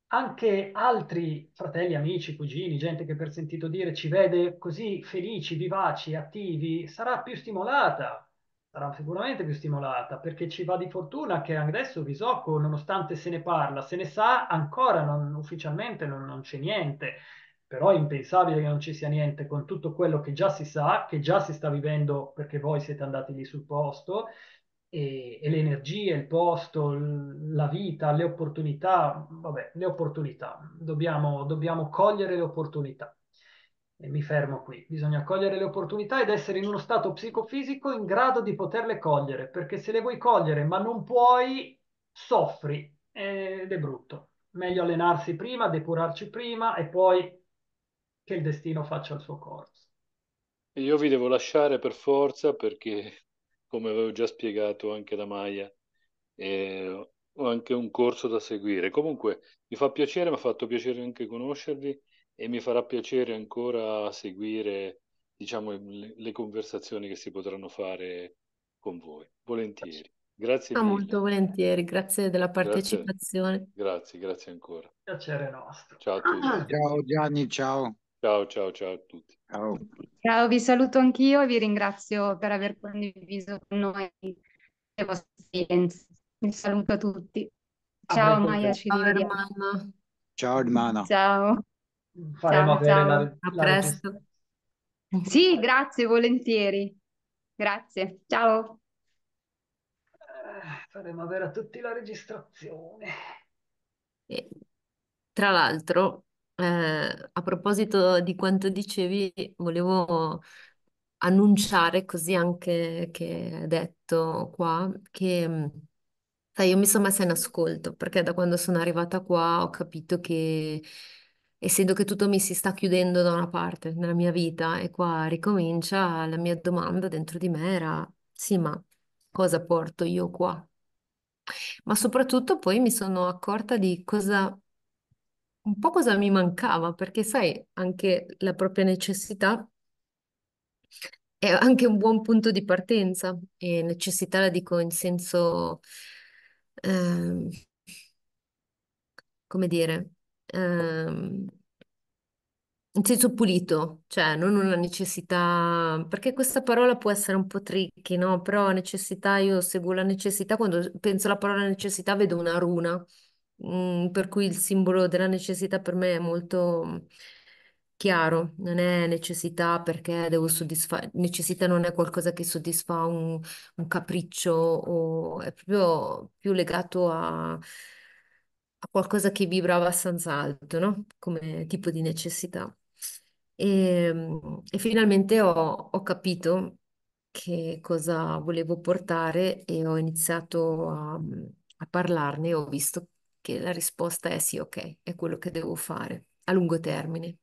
Speaker 2: anche altri fratelli, amici, cugini, gente che per sentito dire ci vede così felici, vivaci, attivi, sarà più stimolata sarà sicuramente più stimolata perché ci va di fortuna che adesso Visocco, nonostante se ne parla, se ne sa, ancora non, ufficialmente non, non c'è niente. Però è impensabile che non ci sia niente con tutto quello che già si sa, che già si sta vivendo perché voi siete andati lì sul posto e, e le energie, il posto, la vita, le opportunità, vabbè, le opportunità. Dobbiamo, dobbiamo cogliere le opportunità. E mi fermo qui. Bisogna cogliere le opportunità ed essere in uno stato psicofisico in grado di poterle cogliere, perché se le vuoi cogliere ma non puoi, soffri ed è brutto. Meglio allenarsi prima, depurarci prima e poi che il destino faccia il suo corso.
Speaker 5: Io vi devo lasciare per forza perché, come avevo già spiegato anche da Maya, eh, ho anche un corso da seguire. Comunque mi fa piacere, mi ha fatto piacere anche conoscervi e mi farà piacere ancora seguire, diciamo, le, le conversazioni che si potranno fare con voi. Volentieri. Grazie
Speaker 1: Ah,
Speaker 5: mille.
Speaker 1: molto volentieri, grazie della
Speaker 5: Grazie,
Speaker 1: partecipazione.
Speaker 5: grazie, grazie ancora.
Speaker 2: Piacere nostro.
Speaker 5: Ciao a tutti.
Speaker 4: Ciao Gianni, ciao.
Speaker 5: Ciao, ciao, ciao a tutti.
Speaker 4: Ciao.
Speaker 6: Ciao, vi saluto anch'io e vi ringrazio per aver condiviso con noi le vostre esperienze. Vi saluto a tutti.
Speaker 2: A
Speaker 6: Ciao
Speaker 2: presto,
Speaker 6: Maia, ci
Speaker 1: Ciao,
Speaker 6: rivediamo.
Speaker 4: Ciao hermano.
Speaker 6: Ciao.
Speaker 2: Faremo
Speaker 6: Ciao,
Speaker 2: avere
Speaker 6: ciao.
Speaker 2: la,
Speaker 1: A
Speaker 2: la
Speaker 1: presto.
Speaker 6: Sì, grazie, volentieri. Grazie. Ciao.
Speaker 2: Eh, faremo avere a tutti la registrazione.
Speaker 1: E, tra l'altro, eh, a proposito di quanto dicevi, volevo annunciare, così anche che hai detto qua, che mh, sai, io mi sono messa in ascolto perché da quando sono arrivata qua ho capito che, essendo che tutto mi si sta chiudendo da una parte nella mia vita e qua ricomincia, la mia domanda dentro di me era, sì, ma cosa porto io qua? Ma soprattutto poi mi sono accorta di cosa, un po' cosa mi mancava, perché sai, anche la propria necessità è anche un buon punto di partenza, e necessità la dico in senso, ehm, come dire, ehm, in senso pulito, cioè non una necessità, perché questa parola può essere un po' tricky, no? Però necessità, io seguo la necessità, quando penso alla parola necessità vedo una runa, mm, per cui il simbolo della necessità per me è molto chiaro, non è necessità perché devo soddisfare, necessità non è qualcosa che soddisfa un, un capriccio, o è proprio più legato a, qualcosa che vibra abbastanza alto, no? Come tipo di necessità. E, e finalmente ho, ho capito che cosa volevo portare e ho iniziato a, a parlarne ho visto che la risposta è sì, ok, è quello che devo fare a lungo termine.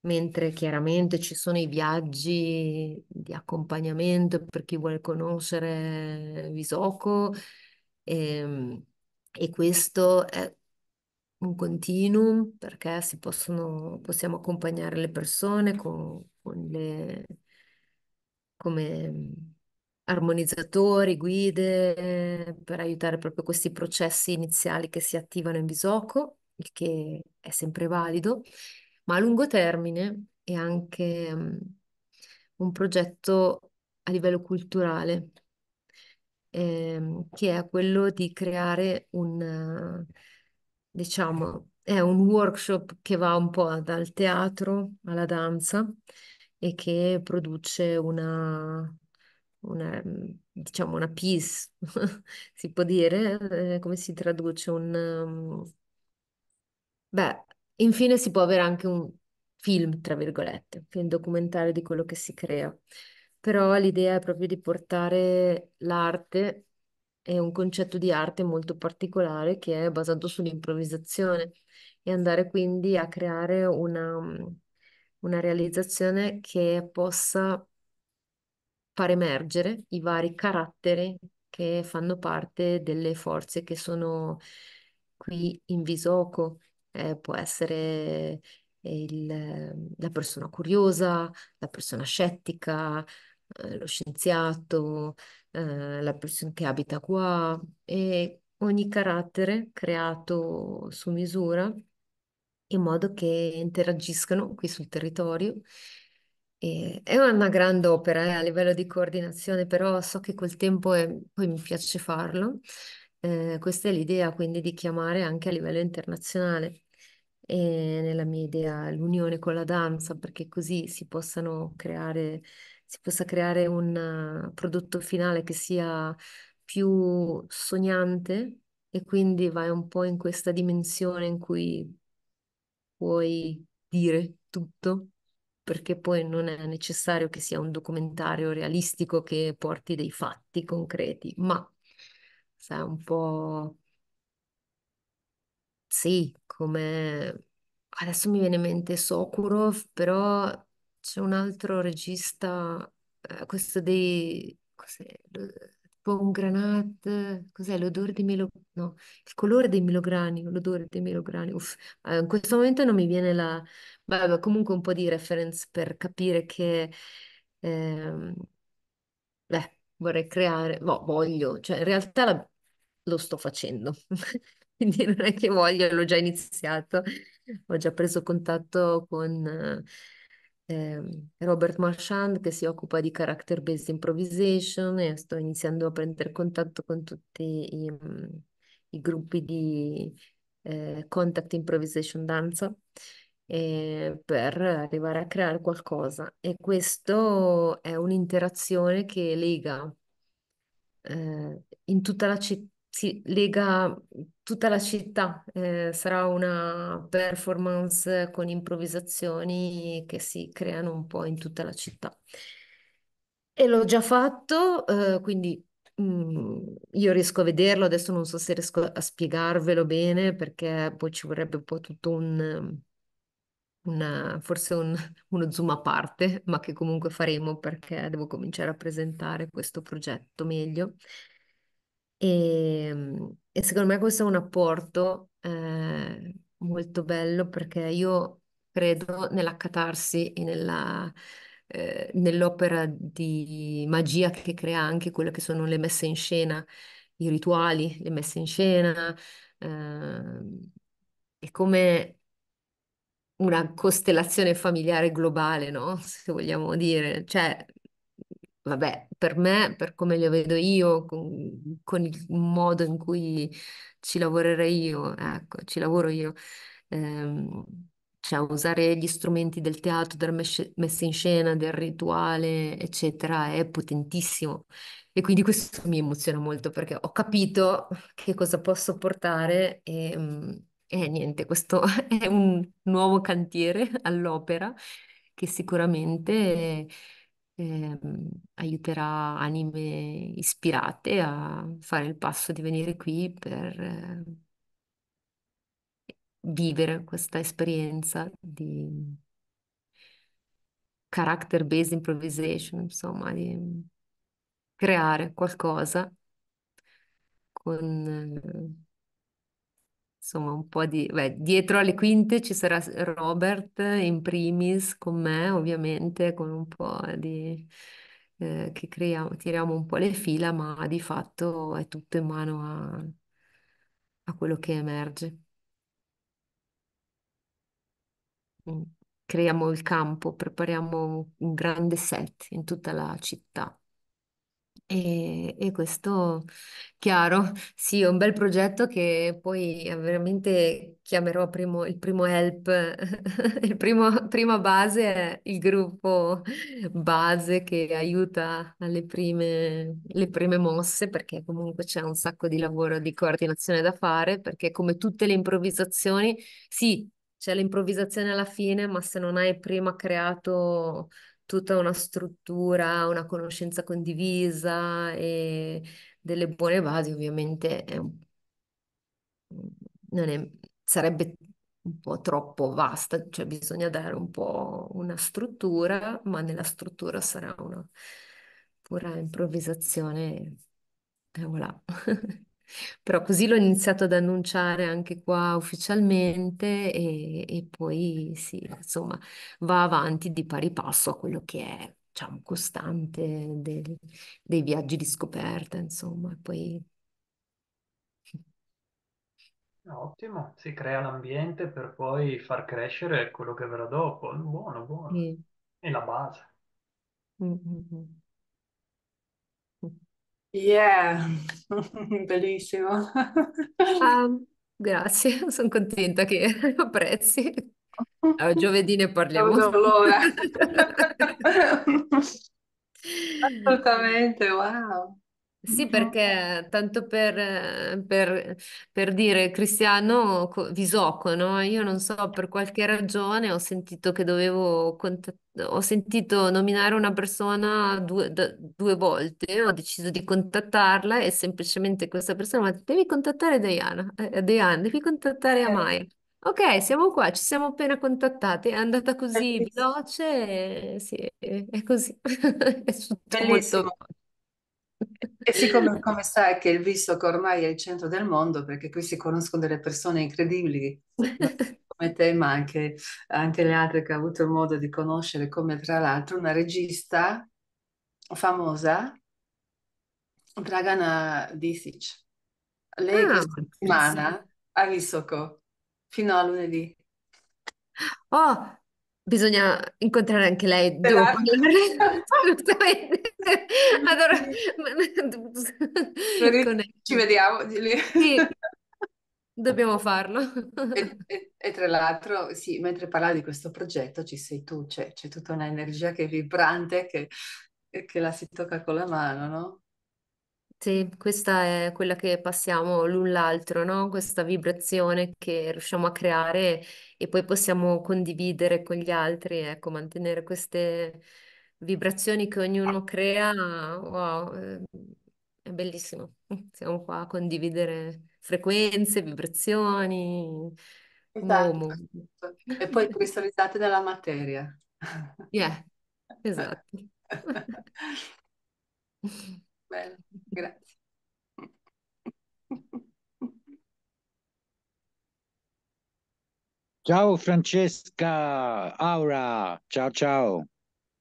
Speaker 1: Mentre chiaramente ci sono i viaggi di accompagnamento per chi vuole conoscere Visoko e, e questo è un continuum perché si possono, possiamo accompagnare le persone con, con le, come armonizzatori, guide per aiutare proprio questi processi iniziali che si attivano in Visoko, il che è sempre valido, ma a lungo termine è anche mm, un progetto a livello culturale ehm, che è quello di creare un, diciamo, è un workshop che va un po' dal teatro alla danza e che produce una, una, diciamo, una piece, si può dire, eh, come si traduce un... um, Beh, infine si può avere anche un film, tra virgolette, un film documentario di quello che si crea. Però l'idea è proprio di portare l'arte e un concetto di arte molto particolare che è basato sull'improvvisazione e andare quindi a creare una, una realizzazione che possa far emergere i vari caratteri che fanno parte delle forze che sono qui in Visoko. Eh, può essere il- la persona curiosa, la persona scettica, eh, lo scienziato, eh, la persona che abita qua e ogni carattere creato su misura in modo che interagiscano qui sul territorio. E è una grande opera, eh, a livello di coordinazione, però so che col tempo è- poi mi piace farlo. Eh, questa è l'idea quindi di chiamare anche a livello internazionale e nella mia idea l'unione con la danza, perché così si possano creare, si possa creare un prodotto finale che sia più sognante e quindi vai un po' in questa dimensione in cui puoi dire tutto perché poi non è necessario che sia un documentario realistico che porti dei fatti concreti, ma sai, un po' sì, come adesso mi viene in mente Sokurov, però c'è un altro regista, eh, questo dei cos'è? Lo- cos'è l'odore dei melo, no, il colore dei melograni, l'odore dei melograni. Uff, eh, in questo momento non mi viene la Vabbè, comunque un po' di reference per capire che ehm, beh, vorrei creare, no, voglio, cioè in realtà la- lo sto facendo, quindi non è che voglio, l'ho già iniziato, ho già preso contatto con eh, Robert Marchand che si occupa di character based improvisation e sto iniziando a prendere contatto con tutti i, i gruppi di eh, contact improvisation danza eh, per arrivare a creare qualcosa. E questo è un'interazione che lega eh, in tutta la città. Si lega tutta la città, eh, sarà una performance con improvvisazioni che si creano un po' in tutta la città. E l'ho già fatto, eh, quindi mm, io riesco a vederlo, adesso non so se riesco a spiegarvelo bene perché poi ci vorrebbe un po' tutto un, una- forse un- uno zoom a parte, ma che comunque faremo perché devo cominciare a presentare questo progetto meglio. E, e secondo me questo è un apporto eh, molto bello perché io credo nella catarsi e nella, eh, nell'opera di magia che crea anche quelle che sono le messe in scena, i rituali, le messe in scena, ehm, e come una costellazione familiare globale, no? Se vogliamo dire. Cioè, vabbè, per me, per come lo vedo io, con, con il modo in cui ci lavorerei io, ecco, ci lavoro io, ehm, cioè usare gli strumenti del teatro, della messa in scena, del rituale, eccetera, è potentissimo. E quindi questo mi emoziona molto perché ho capito che cosa posso portare e, mm, e niente, questo è un nuovo cantiere all'opera che sicuramente ehm, aiuterà anime ispirate a fare il passo di venire qui per eh, vivere questa esperienza di character-based improvisation, insomma, di creare qualcosa con eh, insomma un po' di... Beh, dietro alle quinte ci sarà Robert in primis con me, ovviamente, con un po' di... eh, che creiamo, tiriamo un po' le fila, ma di fatto è tutto in mano a, a quello che emerge. Mm. Creiamo il campo, prepariamo un grande set in tutta la città. E, e questo, chiaro, sì, è un bel progetto che poi veramente chiamerò primo, il primo help, il primo, prima base è il gruppo base che aiuta alle prime, le prime mosse, perché comunque c'è un sacco di lavoro di coordinazione da fare, perché come tutte le improvvisazioni, sì, c'è l'improvvisazione alla fine, ma se non hai prima creato tutta una struttura, una conoscenza condivisa e delle buone basi, ovviamente è non è- sarebbe un po' troppo vasta, cioè bisogna dare un po' una struttura, ma nella struttura sarà una pura improvvisazione e voilà. Però così l'ho iniziato ad annunciare anche qua ufficialmente e, e poi sì, insomma, va avanti di pari passo a quello che è, diciamo, costante del- dei viaggi di scoperta, insomma, e poi
Speaker 2: Ottimo, si crea l'ambiente per poi far crescere quello che verrà dopo. Buono, buono.
Speaker 1: sì.
Speaker 2: È la base.
Speaker 1: Mm, mm, mm.
Speaker 3: Yeah, bellissimo.
Speaker 1: Ah, grazie, sono contenta che apprezzi. Allora, giovedì ne
Speaker 3: Non
Speaker 1: parliamo.
Speaker 3: vedo l'ora. Assolutamente, wow.
Speaker 1: Sì, perché tanto per, eh, per- per dire Cristiano co- Visocco, no? Io non so, per qualche ragione ho sentito che dovevo ho sentito nominare una persona due, da- due volte, ho deciso di contattarla e semplicemente questa persona mi ha detto, devi contattare Diana, eh, Diana, devi contattare
Speaker 3: Eh,
Speaker 1: Amaya. Ok, siamo qua, ci siamo appena contattati, è andata così
Speaker 3: bellissimo,
Speaker 1: veloce, e sì, è è così, è tutto molto
Speaker 3: bellissimo. E siccome come sai che il visto che ormai è il centro del mondo, perché qui si conoscono delle persone incredibili, come te, ma anche, anche le altre che ho avuto modo di conoscere, come tra l'altro una regista famosa, Dragana Disic. Lei
Speaker 1: Ah,
Speaker 3: questa settimana a Visoko, fino a lunedì.
Speaker 1: Oh, bisogna incontrare anche lei, parlare assolutamente. Allora, con lei.
Speaker 3: Ci vediamo.
Speaker 1: Sì, dobbiamo farlo.
Speaker 3: E, e- e tra l'altro, sì, mentre parlavi di questo progetto ci sei tu, c'è c'è tutta un'energia che è vibrante, che, che la si tocca con la mano, no?
Speaker 1: Sì, questa è quella che passiamo l'un l'altro, no? Questa vibrazione che riusciamo a creare e poi possiamo condividere con gli altri, ecco, mantenere queste vibrazioni che ognuno crea, wow, eh, è bellissimo. Siamo qua a condividere frequenze, vibrazioni,
Speaker 3: Esatto. E poi cristallizzate dalla materia.
Speaker 1: Yeah, esatto.
Speaker 3: Bene, grazie.
Speaker 4: Ciao Francesca, Aura, ciao ciao,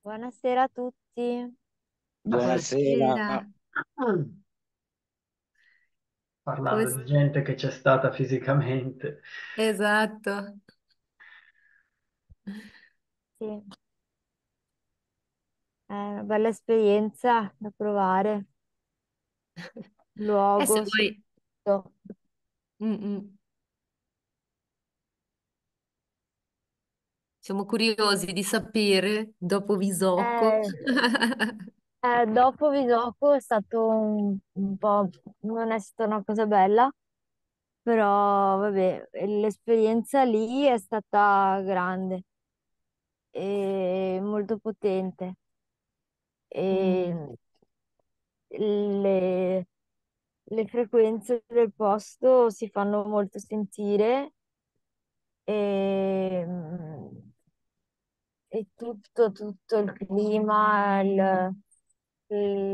Speaker 7: Buonasera a tutti.
Speaker 4: buonasera.
Speaker 1: Buonasera.
Speaker 2: Parlando
Speaker 1: Come
Speaker 2: di gente che c'è stata fisicamente.
Speaker 1: Esatto.
Speaker 7: Sì, è una bella esperienza da provare.
Speaker 1: E se
Speaker 7: Luogo,
Speaker 1: vuoi. Mm, mm. Siamo curiosi di sapere, dopo Visocco,
Speaker 7: Eh, eh, dopo Visocco è stato un, un po', non è stata una cosa bella, però vabbè, l'esperienza lì è stata grande e molto potente. E
Speaker 1: Mm.
Speaker 7: le, le frequenze del posto si fanno molto sentire e, e tutto, tutto il clima, il-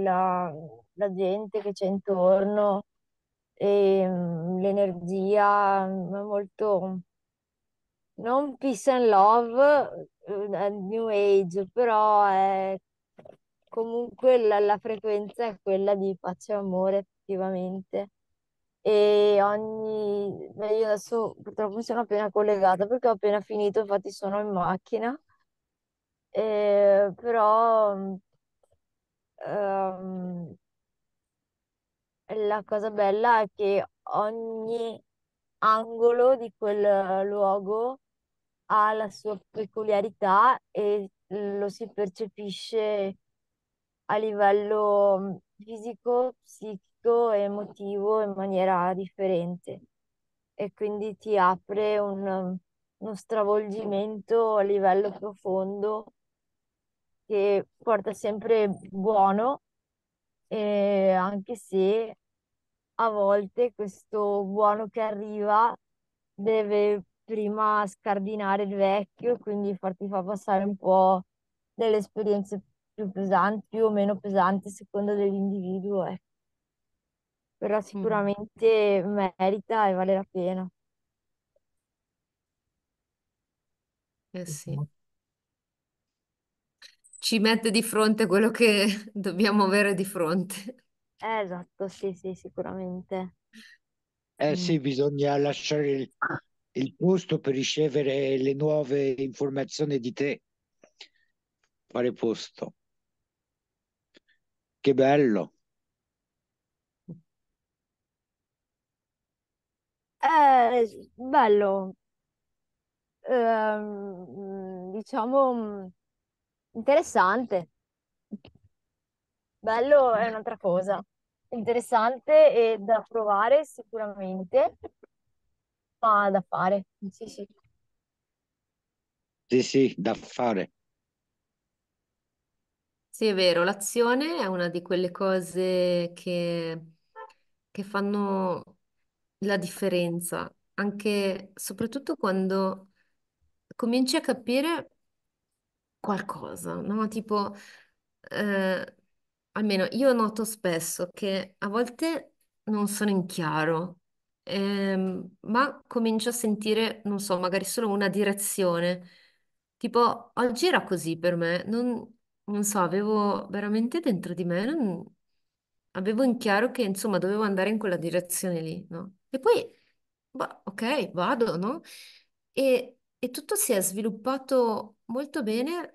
Speaker 7: la, la gente che c'è intorno, e, mm, l'energia mm, è molto, non peace and love, eh, New Age, però è comunque la, la frequenza è quella di pace e amore effettivamente. E ogni... beh, io adesso purtroppo mi sono appena collegata perché ho appena finito, infatti sono in macchina, Eh, però ehm, la cosa bella è che ogni angolo di quel luogo ha la sua peculiarità e lo si percepisce a livello mm, fisico, psichico e emotivo in maniera differente. E quindi ti apre un, uno stravolgimento a livello profondo che porta sempre buono, eh, anche se a volte questo buono che arriva deve prima scardinare il vecchio, quindi farti fa passare un po' delle esperienze più pesanti, più o meno pesanti a seconda dell'individuo, ecco. Però
Speaker 1: Mm.
Speaker 7: sicuramente merita e vale la pena.
Speaker 1: Eh sì. Ci mette di fronte quello che dobbiamo avere di fronte.
Speaker 7: Eh, esatto, sì, sì, sicuramente.
Speaker 4: Eh
Speaker 1: Mm.
Speaker 4: sì, bisogna lasciare il, il posto per ricevere le nuove informazioni di te, fare posto. Che bello.
Speaker 7: Eh, bello, ehm, diciamo, mm, interessante. Bello è un'altra cosa. interessante e da provare sicuramente, ma da fare. Sì, sì.
Speaker 4: Sì, sì, da fare.
Speaker 1: Sì, è vero, l'azione è una di quelle cose che, che fanno la differenza, anche soprattutto quando cominci a capire qualcosa, no? Tipo, eh, almeno io noto spesso che a volte non sono in chiaro, ehm, ma comincio a sentire, non so, magari solo una direzione. Tipo, oggi era così per me, non, non so, avevo veramente dentro di me, non- avevo in chiaro che insomma dovevo andare in quella direzione lì, no? E poi, bah, ok, vado, no? E, e tutto si è sviluppato molto bene,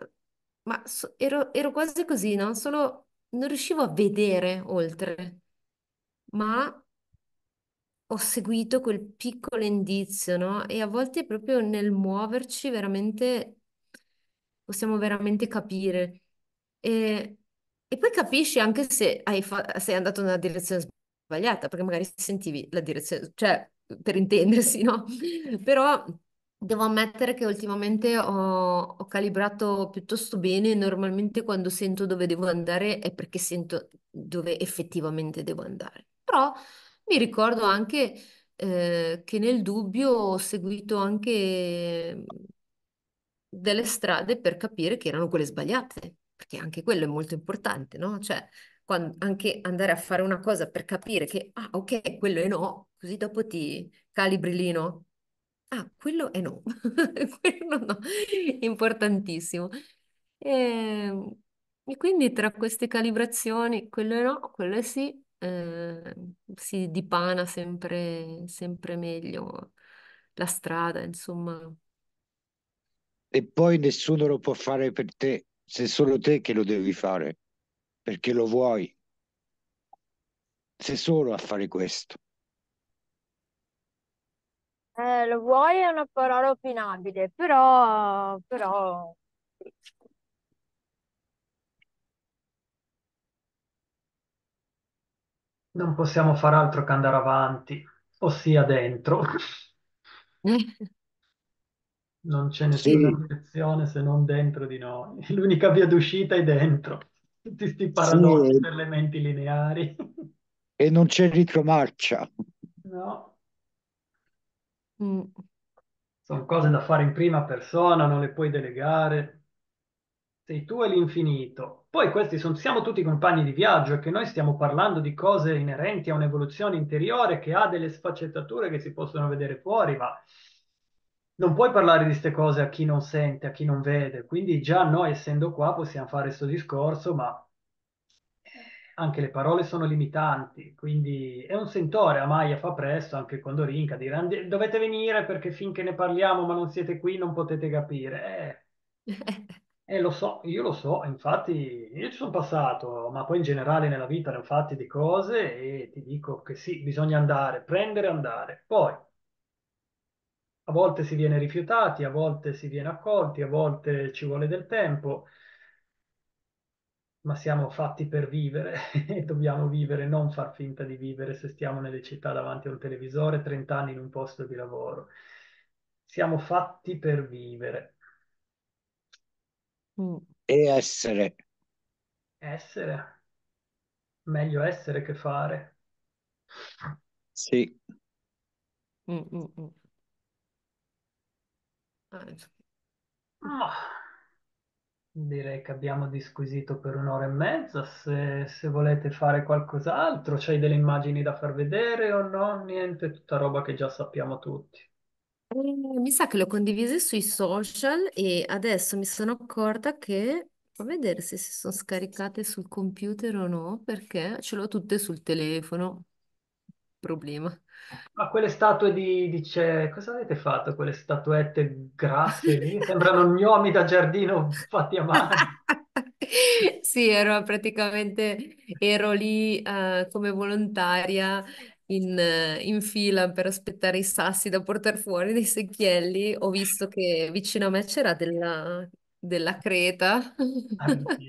Speaker 1: ma so- ero, ero quasi così, no? Solo non riuscivo a vedere oltre, ma ho seguito quel piccolo indizio, no? E a volte proprio nel muoverci veramente possiamo veramente capire. E, e poi capisci anche se hai sei andato nella direzione sbagliata, perché magari sentivi la direzione, cioè per intendersi, no? Però devo ammettere che ultimamente ho, ho calibrato piuttosto bene. Normalmente quando sento dove devo andare è perché sento dove effettivamente devo andare. Però mi ricordo anche eh, che nel dubbio ho seguito anche delle strade per capire che erano quelle sbagliate, perché anche quello è molto importante, no? Cioè, quan- anche andare a fare una cosa per capire che, ah, ok, quello è no, così dopo ti calibri lì, no? Ah, quello è no, quello no, importantissimo. E, e quindi tra queste calibrazioni, quello è no, quello è sì, eh, si dipana sempre, sempre meglio la strada, insomma.
Speaker 4: E poi nessuno lo può fare per te, sei solo te che lo devi fare, perché lo vuoi. Sei solo a fare questo.
Speaker 7: Eh, lo vuoi è una parola opinabile, però, però
Speaker 2: Non possiamo far altro che andare avanti, ossia dentro. Non c'è nessuna
Speaker 4: Sì,
Speaker 2: direzione se non dentro di noi. L'unica via d'uscita è dentro. Tutti sti
Speaker 4: sì,
Speaker 2: paradossi
Speaker 4: e,
Speaker 2: per le menti lineari.
Speaker 4: e non c'è ritromarcia.
Speaker 2: No,
Speaker 1: Mm.
Speaker 2: sono cose da fare in prima persona, non le puoi delegare. Sei tu e l'infinito. Poi questi sono, siamo tutti compagni di viaggio e che noi stiamo parlando di cose inerenti a un'evoluzione interiore che ha delle sfaccettature che si possono vedere fuori, ma non puoi parlare di queste cose a chi non sente, a chi non vede. Quindi già noi, essendo qua, possiamo fare questo discorso, ma anche le parole sono limitanti. Quindi è un sentore, Amaya fa presto, anche quando rinca, dire "Andi- dovete venire perché finché ne parliamo, ma non siete qui, non potete capire. Eh, eh, lo so, io lo so, infatti io ci sono passato, ma poi in generale nella vita ne ho fatte di cose e ti dico che sì, bisogna andare, prendere e andare. Poi a volte si viene rifiutati, a volte si viene accolti, a volte ci vuole del tempo, ma siamo fatti per vivere e dobbiamo vivere, non far finta di vivere se stiamo nelle città davanti a un televisore, 30 anni in un posto di lavoro. Siamo fatti per vivere,
Speaker 1: Mm.
Speaker 4: E essere,
Speaker 2: essere, meglio essere che fare.
Speaker 4: sì.
Speaker 1: Mm, mm, mm.
Speaker 2: Ma direi che abbiamo disquisito per un'ora e mezza. Se, se volete fare qualcos'altro, c'hai delle immagini da far vedere o no? Niente, tutta roba che già sappiamo tutti.
Speaker 1: Eh, mi sa che l'ho condivisa sui social e adesso mi sono accorta che, a vedere se si sono scaricate sul computer o no, perché ce l'ho tutte sul telefono. Problema.
Speaker 2: Ma quelle statue di, dice, cosa avete fatto? Quelle statuette grasse lì? Sembrano gnomi da giardino fatti a mano.
Speaker 1: Sì, ero praticamente ero lì eh, come volontaria in, eh, in fila per aspettare i sassi da portare fuori dei secchielli. Ho visto che vicino a me c'era della, della creta.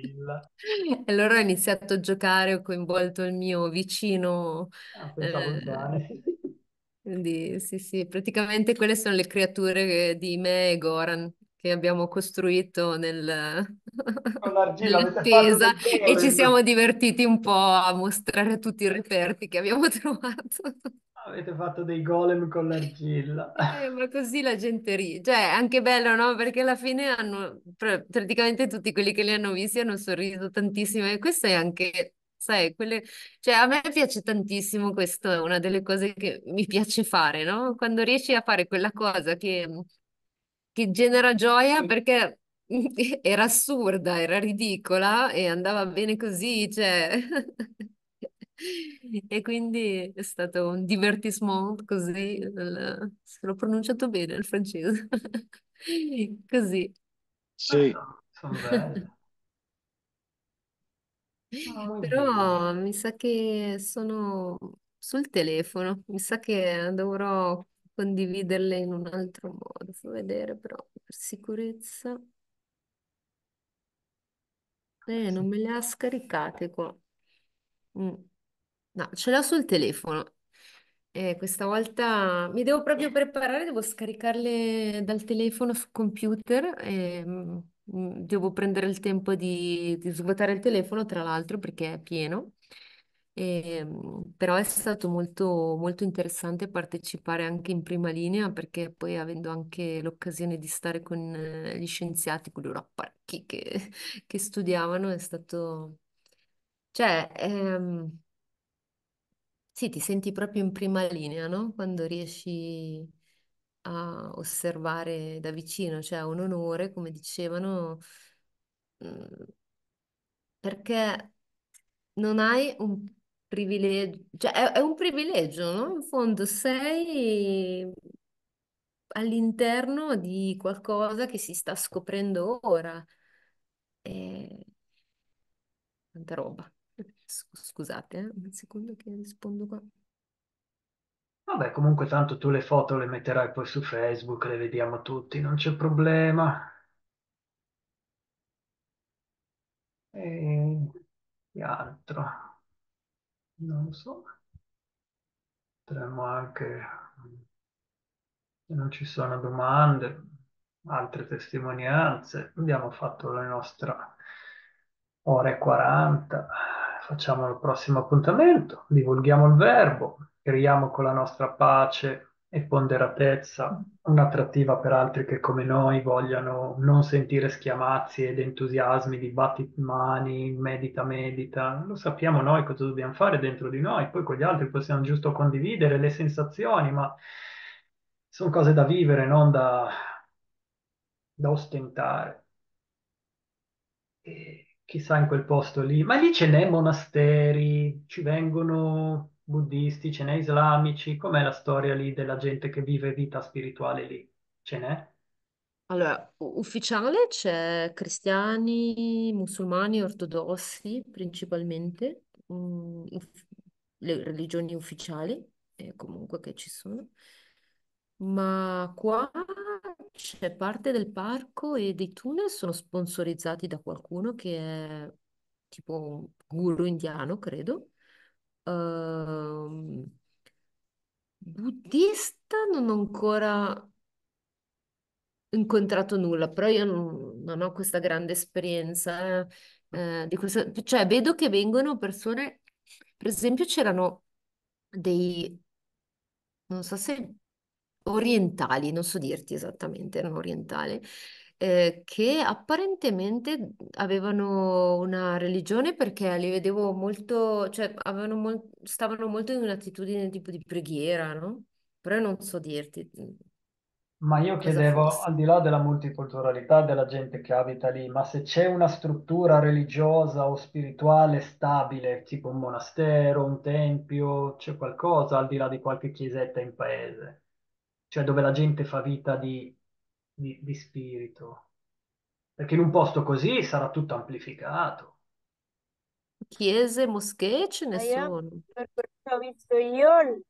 Speaker 1: E allora ho iniziato a giocare, ho coinvolto il mio vicino.
Speaker 2: Ah,
Speaker 1: eh, quindi sì, sì, praticamente quelle sono le creature che- di me e Goran che abbiamo costruito nel- nell'attesa e ci siamo divertiti un po' a mostrare tutti i reperti che abbiamo trovato.
Speaker 2: Avete fatto dei golem con l'argilla.
Speaker 1: Eh, ma così la gente ride, cioè è anche bello, no? Perché alla fine hanno, pr- praticamente tutti quelli che li hanno visti hanno sorriso tantissimo e questo è anche, sai, quelle, cioè a me piace tantissimo, questo è una delle cose che mi piace fare, no? Quando riesci a fare quella cosa che, che genera gioia perché era assurda, era ridicola e andava bene così, cioè... E quindi è stato un divertissement così, il- se l'ho pronunciato bene il francese. Così.
Speaker 2: Ah,
Speaker 4: Sì,
Speaker 2: sono, sono belle. Muy bien.
Speaker 1: Però mi sa che sono sul telefono, mi sa che dovrò condividerle in un altro modo. Fa vedere però per sicurezza. Eh, non me le ha scaricate qua. Mm. No, ce l'ho sul telefono. E questa volta mi devo proprio preparare, devo scaricarle dal telefono sul computer e mm, mm, devo prendere il tempo di, di svuotare il telefono, tra l'altro, perché è pieno. E, mm, però è stato molto, molto interessante partecipare anche in prima linea perché poi avendo anche l'occasione di stare con eh, gli scienziati, quelli rapparecchi che, che studiavano, è stato... Cioè, ehm, sì, ti senti proprio in prima linea, no? Quando riesci a osservare da vicino, cioè un onore, come dicevano, mm, perché non hai un privilegio, cioè è, è un privilegio, no? In fondo sei all'interno di qualcosa che si sta scoprendo ora. E... Tanta roba. Scusate, eh, Un secondo che rispondo qua.
Speaker 2: Vabbè, comunque tanto tu le foto le metterai poi su Facebook, le vediamo tutti, non c'è problema. E che altro? Non so. Potremmo anche, se non ci sono domande, altre testimonianze. Abbiamo fatto la nostra ora e 40. Facciamo il prossimo appuntamento, divulghiamo il verbo, creiamo con la nostra pace e ponderatezza un'attrattiva per altri che come noi vogliano non sentire schiamazzi ed entusiasmi di battiti mani, medita, medita. Lo sappiamo noi cosa dobbiamo fare dentro di noi, poi con gli altri possiamo giusto condividere le sensazioni, ma sono cose da vivere, non da, da ostentare. E chissà in quel posto lì, ma lì ce n'è monasteri, ci vengono buddisti, ce n'è islamici, com'è la storia lì della gente che vive vita spirituale lì? Ce n'è?
Speaker 1: Allora, ufficiale c'è cristiani, musulmani, ortodossi principalmente, mm, uff- le religioni ufficiali, eh, comunque che ci sono. Ma qua c'è parte del parco e dei tunnel sono sponsorizzati da qualcuno che è tipo un guru indiano, credo. Ehm, buddista non ho ancora incontrato nulla, però io non, non ho questa grande esperienza eh, di questo, cioè vedo che vengono persone, per esempio c'erano dei, non so se orientali, non so dirti esattamente, erano orientali, eh, che apparentemente avevano una religione perché li vedevo molto, cioè avevano mol- stavano molto in un'attitudine tipo di preghiera, no? Però non so dirti mm,
Speaker 2: Ma io
Speaker 1: cosa
Speaker 2: chiedevo,
Speaker 1: fosse.
Speaker 2: al di là della multiculturalità della gente che abita lì, ma se c'è una struttura religiosa o spirituale stabile, tipo un monastero, un tempio, c'è qualcosa al di là di qualche chiesetta in paese, cioè dove la gente fa vita di, di- di spirito. Perché in un posto così sarà tutto amplificato.
Speaker 1: Chiese, moschee ce ne
Speaker 7: io,
Speaker 1: sono.
Speaker 7: per quello che ho visto io,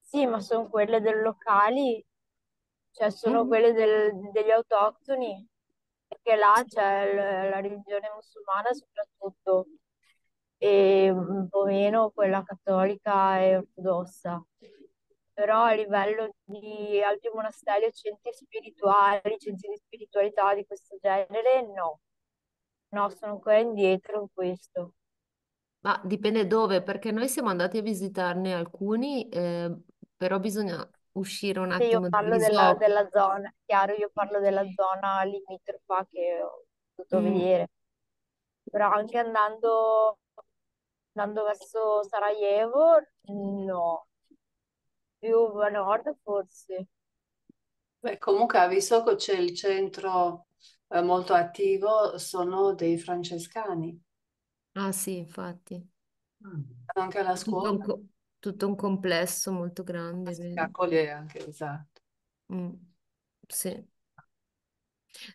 Speaker 7: sì, ma sono quelle del locali, cioè sono
Speaker 1: Mm.
Speaker 7: quelle del- degli autoctoni. perché là c'è l- la religione musulmana soprattutto e un po' meno quella cattolica e ortodossa. Però a livello di altri monasteri o centri spirituali, centri di spiritualità di questo genere, no. No, sono ancora indietro in questo.
Speaker 1: Ma dipende dove, perché noi siamo andati a visitarne alcuni, eh, però bisogna uscire un
Speaker 7: Sì, io
Speaker 1: attimo
Speaker 7: parlo della,
Speaker 1: dall'isola.
Speaker 7: della zona, chiaro, io parlo della zona limitrofa che ho potuto
Speaker 1: Mm.
Speaker 7: vedere. Però anche andando, andando verso Sarajevo, no, più a nord forse.
Speaker 3: Beh, comunque a Visoko c'è il centro eh, molto attivo, sono dei francescani,
Speaker 1: Ah sì, infatti.
Speaker 2: Mm.
Speaker 3: anche alla
Speaker 1: Tutto
Speaker 3: scuola,
Speaker 1: un, co- tutto un complesso molto grande, vero?
Speaker 3: accoglie anche, esatto.
Speaker 1: Mm. Sì.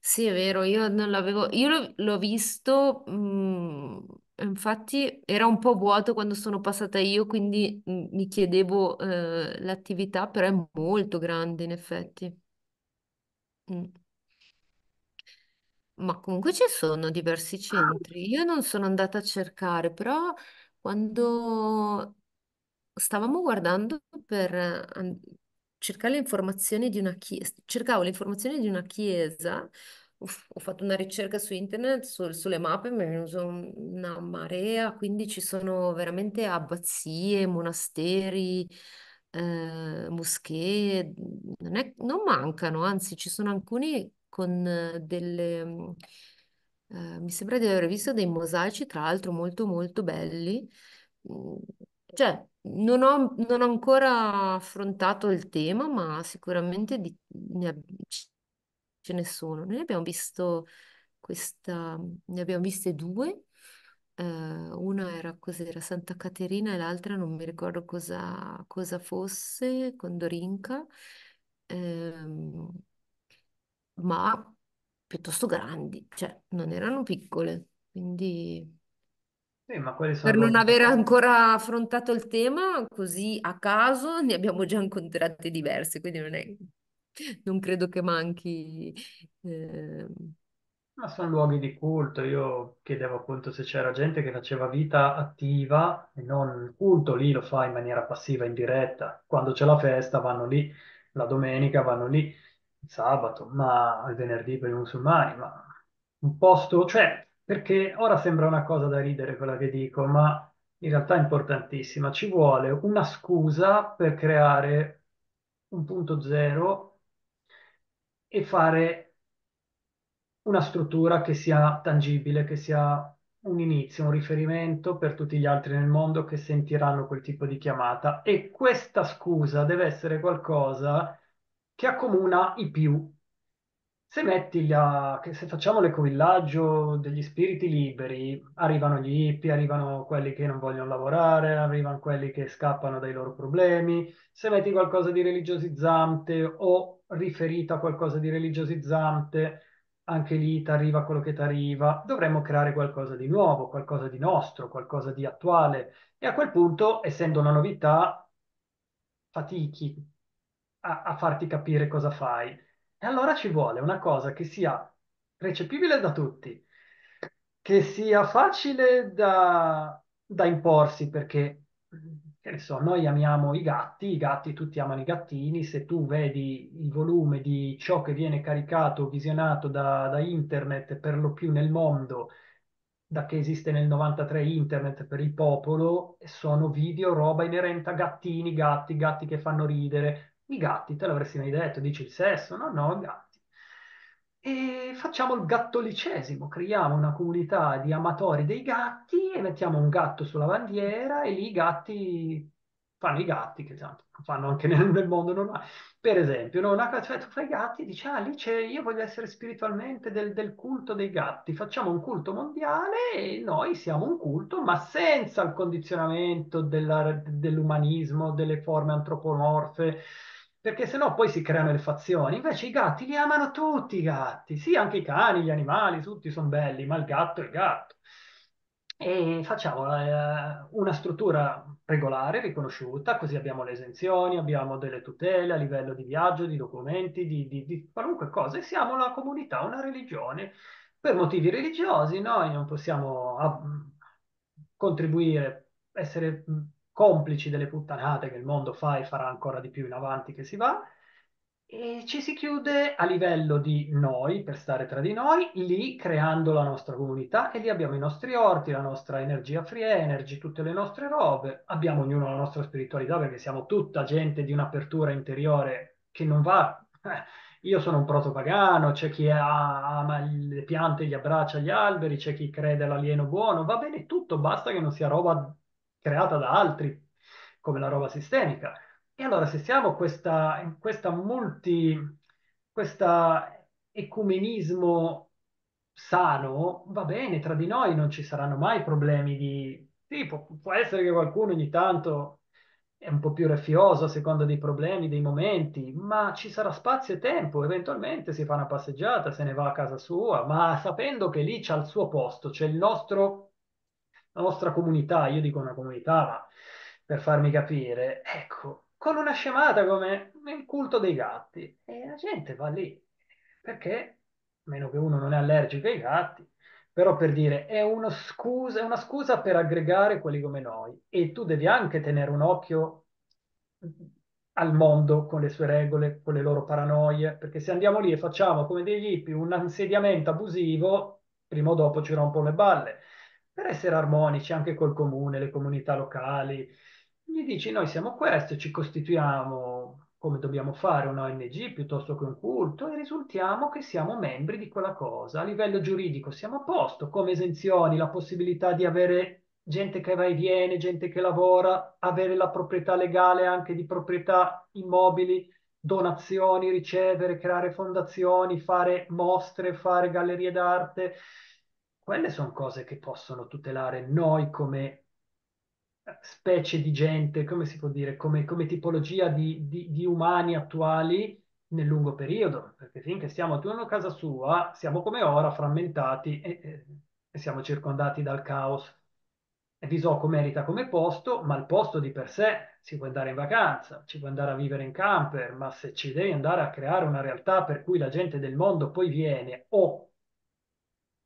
Speaker 1: Sì, è vero, io non l'avevo, io l'ho l'ho visto, mm, infatti era un po' vuoto quando sono passata io, quindi mi chiedevo eh, l'attività, però è molto grande in effetti. Mm. Ma comunque ci sono diversi centri. Io non sono andata a cercare, però quando stavamo guardando per cercare le informazioni di una chiesa, cercavo le informazioni di una chiesa, ho, fatto una ricerca su internet, su- sulle mappe, mi è venuta un- una marea, quindi ci sono veramente abbazie, monasteri, eh, moschee, non è- non mancano, anzi ci sono alcuni con eh, delle... mm, eh, mi sembra di aver visto dei mosaici, tra l'altro molto molto belli. Mm, Cioè, non ho, non ho ancora affrontato il tema, ma sicuramente di- ne ab- ce ne sono. Noi abbiamo visto questa, ne abbiamo viste due. Eh, una era cos'era Santa Caterina e l'altra non mi ricordo cosa, cosa fosse, con Dorinca, Ehm, ma piuttosto grandi, cioè non erano piccole. Quindi
Speaker 2: Sì, ma quelli sono
Speaker 1: per non aver ancora affrontato il tema, così a caso ne abbiamo già incontrate diverse, quindi non è, non credo che manchi. ehm,
Speaker 2: Ma sono luoghi di culto. Io chiedevo appunto se c'era gente che faceva vita attiva e non il culto lì lo fa in maniera passiva, in diretta. Quando c'è la festa vanno lì, la domenica vanno lì, il sabato, ma il venerdì per i musulmani. Ma un posto, cioè, perché ora sembra una cosa da ridere quella che dico, ma in realtà è importantissima. Ci vuole una scusa per creare un punto zero e fare una struttura che sia tangibile, che sia un inizio, un riferimento per tutti gli altri nel mondo che sentiranno quel tipo di chiamata. E questa scusa deve essere qualcosa che accomuna i più. Se metti la, se facciamo l'ecovillaggio degli spiriti liberi, arrivano gli hippie, arrivano quelli che non vogliono lavorare, arrivano quelli che scappano dai loro problemi. Se metti qualcosa di religiosizzante o riferito a qualcosa di religiosizzante, anche lì ti arriva quello che ti arriva. Dovremmo creare qualcosa di nuovo, qualcosa di nostro, qualcosa di attuale. E a quel punto, essendo una novità, fatichi a, a farti capire cosa fai. E allora ci vuole una cosa che sia recepibile da tutti, che sia facile da, da imporsi, perché, che ne so, noi amiamo i gatti, i gatti tutti amano i gattini, se tu vedi il volume di ciò che viene caricato, visionato da, da internet per lo più nel mondo, da che esiste nel 93 internet per il popolo, sono video, roba inerente a gattini, gatti, gatti che fanno ridere. I gatti, te l'avresti mai detto, dici il sesso? No, no, gatti. E facciamo il gattolicesimo, creiamo una comunità di amatori dei gatti e mettiamo un gatto sulla bandiera e lì i gatti fanno i gatti, che tanto fanno anche nel, nel mondo normale. Per esempio, no? Una, cioè, tu fai i gatti e dici, ah, lì c'è, io voglio essere spiritualmente del, del culto dei gatti, facciamo un culto mondiale e noi siamo un culto, ma senza il condizionamento della- dell'umanismo, delle forme antropomorfe, perché sennò poi si creano le fazioni. Invece i gatti li amano tutti i gatti, sì, anche i cani, gli animali, tutti sono belli, ma il gatto è il gatto. e facciamo eh, una struttura regolare, riconosciuta, così abbiamo le esenzioni, abbiamo delle tutele a livello di viaggio, di documenti, di, di- di qualunque cosa, e siamo una comunità, una religione. Per motivi religiosi noi non possiamo ah, contribuire, essere mh, complici delle puttanate che il mondo fa e farà ancora di più in avanti che si va, e ci si chiude a livello di noi, per stare tra di noi, lì creando la nostra comunità e lì abbiamo i nostri orti, la nostra energia free energy, tutte le nostre robe, abbiamo ognuno la nostra spiritualità perché siamo tutta gente di un'apertura interiore che non va... eh, io sono un protopagano, c'è chi ama le piante, gli abbraccia gli alberi, c'è chi crede all'alieno buono, va bene tutto, basta che non sia roba creata da altri, come la roba sistemica. E allora se siamo questa, in questa multi, questa ecumenismo sano, va bene, tra di noi non ci saranno mai problemi di... Sì, può, può essere che qualcuno ogni tanto è un po' più raffioso a seconda dei problemi, dei momenti, ma ci sarà spazio e tempo, eventualmente si fa una passeggiata, se ne va a casa sua, ma sapendo che lì c'è il suo posto, c'è il nostro, la nostra comunità, io dico una comunità, ma per farmi capire, ecco, con una scemata come il culto dei gatti, e la gente va lì, perché, meno che uno non è allergico ai gatti, però per dire, è una scusa, è una scusa per aggregare quelli come noi, e tu devi anche tenere un occhio al mondo con le sue regole, con le loro paranoie, perché se andiamo lì e facciamo come degli hippie un insediamento abusivo, prima o dopo ci rompono le balle. Per essere armonici anche col comune, le comunità locali, gli dici noi siamo questo, ci costituiamo come dobbiamo fare un ONG piuttosto che un culto e risultiamo che siamo membri di quella cosa. A livello giuridico siamo a posto, come esenzioni, la possibilità di avere gente che va e viene, gente che lavora, avere la proprietà legale anche di proprietà immobili, donazioni, ricevere, creare fondazioni, fare mostre, fare gallerie d'arte. Quelle sono cose che possono tutelare noi come specie di gente, come si può dire, come, come tipologia di, di- di umani attuali nel lungo periodo, perché finché stiamo ognuno a casa sua, siamo come ora frammentati e, e- siamo circondati dal caos. Visocco merita come posto, ma il posto di per sé si può andare in vacanza, ci può andare a vivere in camper, ma se ci devi andare a creare una realtà per cui la gente del mondo poi viene o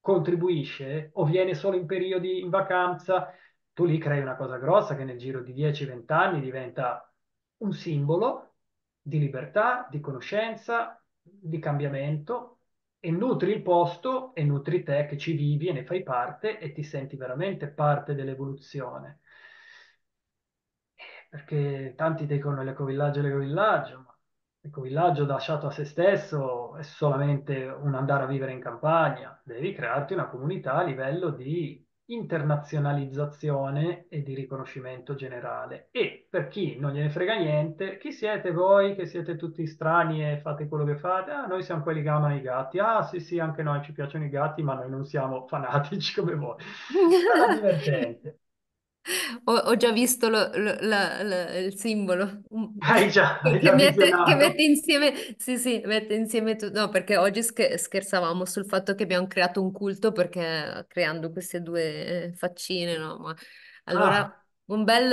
Speaker 2: contribuisce o viene solo in periodi in vacanza, tu lì crei una cosa grossa che nel giro di 10-20 anni diventa un simbolo di libertà, di conoscenza, di cambiamento e nutri il posto e nutri te che ci vivi e ne fai parte e ti senti veramente parte dell'evoluzione. Perché tanti dicono l'ecovillaggio, l'ecovillaggio, ma l'ecovillaggio lasciato a se stesso è solamente un andare a vivere in campagna. Devi crearti una comunità a livello di internazionalizzazione e di riconoscimento generale. E per chi non gliene frega niente, chi siete voi che siete tutti strani e fate quello che fate? Ah, noi siamo quelli che amano i gatti. Ah, sì, sì, anche noi ci piacciono i gatti, ma noi non siamo fanatici come voi. Sarà divertente.
Speaker 1: Ho, ho già visto lo- lo- la- la- il simbolo un-
Speaker 2: Hai già,
Speaker 1: che,
Speaker 2: hai
Speaker 1: che
Speaker 2: già
Speaker 1: mette, che
Speaker 2: visionato.
Speaker 1: mette insieme, sì, sì, mette insieme tutto. No, perché oggi sche- scherzavamo sul fatto che abbiamo creato un culto perché creando queste due eh, faccine, no? Ma allora
Speaker 2: Ah,
Speaker 1: un bel,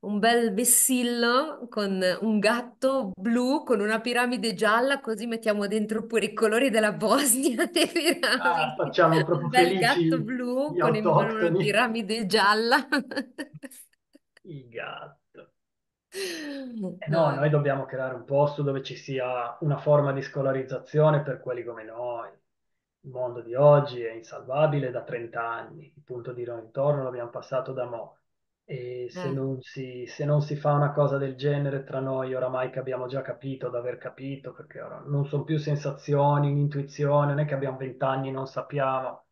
Speaker 1: un bel vessillo con un gatto blu con una piramide gialla, così mettiamo dentro pure i colori della Bosnia,
Speaker 2: ah, facciamo
Speaker 1: Un
Speaker 2: proprio
Speaker 1: bel gatto blu con in mano una piramide gialla.
Speaker 2: Il gatto. Eh no,
Speaker 1: No,
Speaker 2: noi dobbiamo creare un posto dove ci sia una forma di scolarizzazione per quelli come noi. Il mondo di oggi è insalvabile da 30 anni, il punto di non ritorno l'abbiamo passato da mo'. E se
Speaker 1: eh,
Speaker 2: non si, se non si fa una cosa del genere tra noi, oramai che abbiamo già capito, d'aver capito, perché ora non sono più sensazioni, un'intuizione, non è che abbiamo 20 anni e non sappiamo.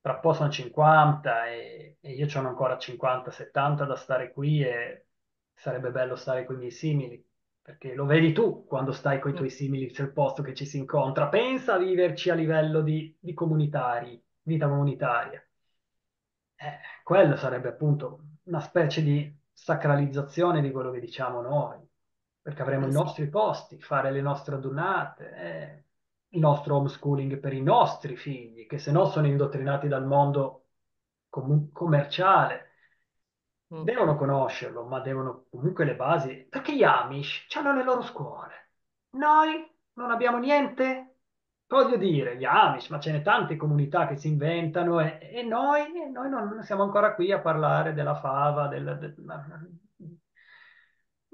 Speaker 2: Tra un po' sono 50 e, e io sono ancora 50-70 da stare qui e sarebbe bello stare con i miei simili, perché lo vedi tu quando stai con i tuoi simili sul posto che ci si incontra. Pensa a viverci a livello di, di comunitari, vita comunitaria. Eh, quello sarebbe appunto una specie di sacralizzazione di quello che diciamo noi, perché avremo
Speaker 1: eh
Speaker 2: i
Speaker 1: sì.
Speaker 2: nostri posti, fare le nostre adunate, eh, il nostro homeschooling per i nostri figli, che se no sono indottrinati dal mondo com- commerciale.
Speaker 1: Mm.
Speaker 2: Devono conoscerlo, ma devono comunque le basi, perché gli Amish hanno le loro scuole. Noi non abbiamo niente? Voglio dire, gli Amish, ma ce ne tante comunità che si inventano e, e noi, noi non siamo ancora qui a parlare della fava, del, del-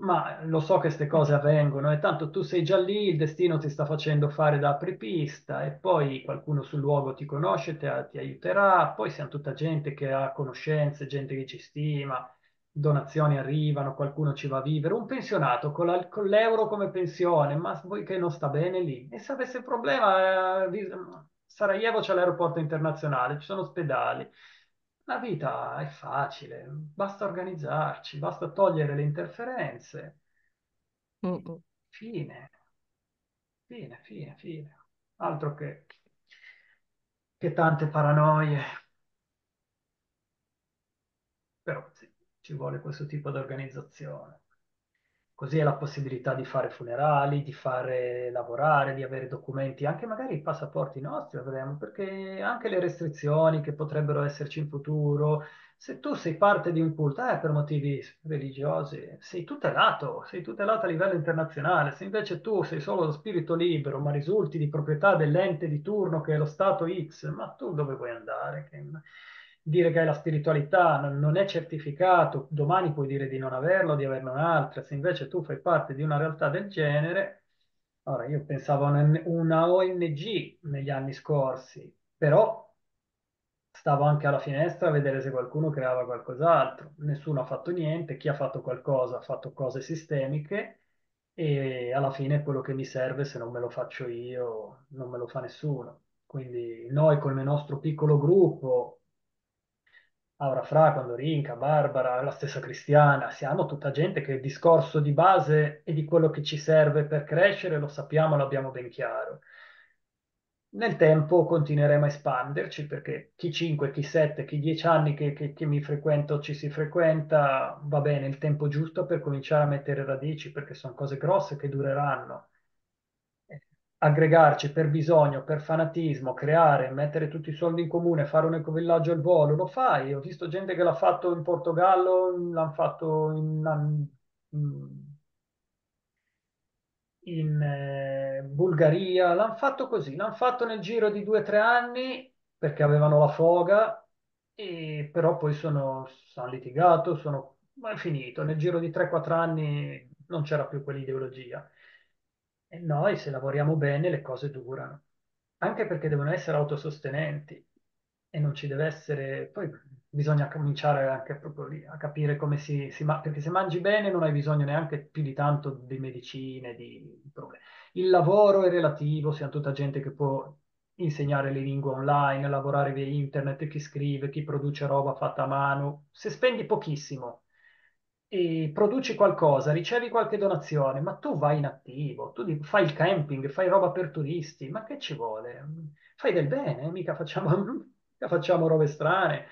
Speaker 2: ma lo so che queste cose avvengono e tanto tu sei già lì, il destino ti sta facendo fare da apripista e poi qualcuno sul luogo ti conosce, ti, ti aiuterà, poi siamo tutta gente che ha conoscenze, gente che ci stima, donazioni arrivano, qualcuno ci va a vivere, un pensionato con, la- con l'euro come pensione, ma voi che non sta bene lì. E se avesse problema, eh, vi- Sarajevo c'è l'aeroporto internazionale, ci sono ospedali. La vita è facile, basta organizzarci, basta togliere le interferenze.
Speaker 1: Mm, mm.
Speaker 2: Fine, fine, fine, fine. Altro che, che tante paranoie. Però sì, ci vuole questo tipo di organizzazione. Così è la possibilità di fare funerali, di fare lavorare, di avere documenti, anche magari i passaporti nostri avremo, perché anche le restrizioni che potrebbero esserci in futuro, se tu sei parte di un culto, eh, per motivi religiosi, sei tutelato, sei tutelato a livello internazionale. Se invece tu sei solo lo spirito libero, ma risulti di proprietà dell'ente di turno che è lo Stato X, ma tu dove vuoi andare? Che- dire che hai la spiritualità non, è certificato, domani puoi dire di non averlo, di averne un'altra, se invece tu fai parte di una realtà del genere, ora io pensavo a una, ONG negli anni scorsi, però stavo anche alla finestra a vedere se qualcuno creava qualcos'altro, nessuno ha fatto niente, chi ha fatto qualcosa ha fatto cose sistemiche e alla fine quello che mi serve, se non me lo faccio io, non me lo fa nessuno. Quindi noi col nostro piccolo gruppo Aura Fra, quando Rinca, Barbara, la stessa Cristiana, siamo tutta gente che il discorso di base e di quello che ci serve per crescere lo sappiamo, l'abbiamo ben chiaro. Nel tempo continueremo a espanderci perché chi 5, chi 7, chi 10 anni che, che- che mi frequento ci si frequenta, va bene, il tempo giusto per cominciare a mettere radici perché sono cose grosse che dureranno aggregarci per bisogno, per fanatismo, creare, mettere tutti i soldi in comune, fare un ecovillaggio al volo, lo fai. Ho visto gente che l'ha fatto in Portogallo, l'hanno fatto in, in- in, eh, Bulgaria, l'hanno fatto così, l'hanno fatto nel giro di due o tre anni perché avevano la foga, e però poi sono, sono litigato, sono, ma è finito. Nel giro di 3-4 anni non c'era più quell'ideologia. E noi, se lavoriamo bene, le cose durano, anche perché devono essere autosostenenti e non ci deve essere... Poi bisogna cominciare anche proprio lì a capire come si, si ma- perché se mangi bene non hai bisogno neanche più di tanto di medicine, di problemi. Il lavoro è relativo, siamo tutta gente che può insegnare le lingue online, lavorare via internet, chi scrive, chi produce roba fatta a mano. Se spendi pochissimo e produci qualcosa, ricevi qualche donazione, ma tu vai in attivo, tu fai il camping, fai roba per turisti, ma che ci vuole? Fai del bene, mica facciamo, mica facciamo robe strane,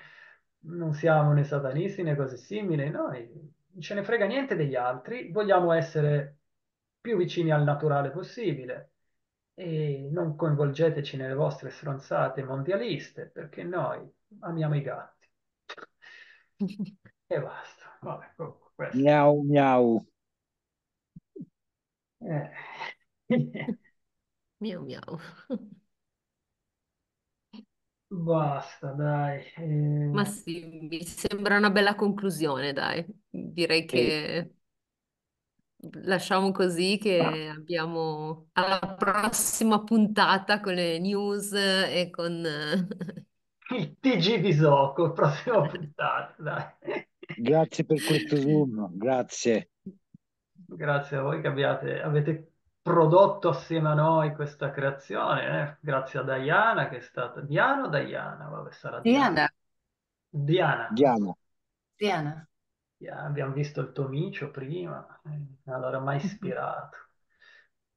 Speaker 2: non siamo né satanisti né cose simili, noi non ce ne frega niente degli altri, vogliamo essere più vicini al naturale possibile e non coinvolgeteci nelle vostre stronzate mondialiste, perché noi amiamo i gatti. E basta. Vabbè, comunque, questo.
Speaker 4: Miau miau.
Speaker 2: Eh.
Speaker 1: Miau miau.
Speaker 2: Basta, dai. Eh,
Speaker 1: Ma sì, mi sembra una bella conclusione, dai. Direi
Speaker 4: Sì.
Speaker 1: che lasciamo così che abbiamo alla prossima puntata con le news e con...
Speaker 2: il TG di Soco, prossima puntata, dai.
Speaker 4: Grazie per questo Zoom, grazie.
Speaker 2: Grazie a voi che abbiate, avete prodotto assieme a noi questa creazione, eh. Grazie a Diana che è stata... Diana o Diana? Vabbè, sarà Diana.
Speaker 3: Diana,
Speaker 2: Diana.
Speaker 4: Diana.
Speaker 3: Diana.
Speaker 2: Abbiamo visto il tuo micio prima, eh, allora mai ispirato.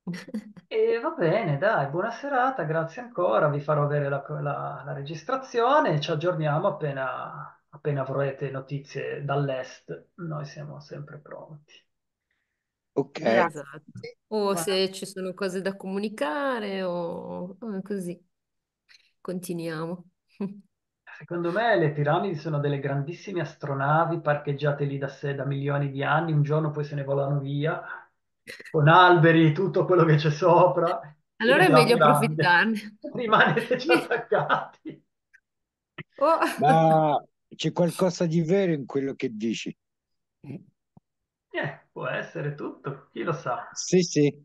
Speaker 2: E va bene, dai, buona serata, grazie ancora, vi farò avere la, la- la registrazione, ci aggiorniamo appena, appena avrete notizie dall'est, noi siamo sempre pronti.
Speaker 4: Ok.
Speaker 1: Esatto. O se ci sono cose da comunicare o così. Continuiamo.
Speaker 2: Secondo me le piramidi sono delle grandissime astronavi parcheggiate lì da sé da milioni di anni, un giorno poi se ne volano via, con alberi, tutto quello che c'è sopra.
Speaker 1: Allora è meglio
Speaker 2: piramide.
Speaker 1: approfittarne.
Speaker 2: Rimaneteci attaccati.
Speaker 1: Oh.
Speaker 4: Ma c'è qualcosa di vero in quello che dici?
Speaker 2: Eh, può essere tutto, chi lo sa.
Speaker 4: Sì, sì.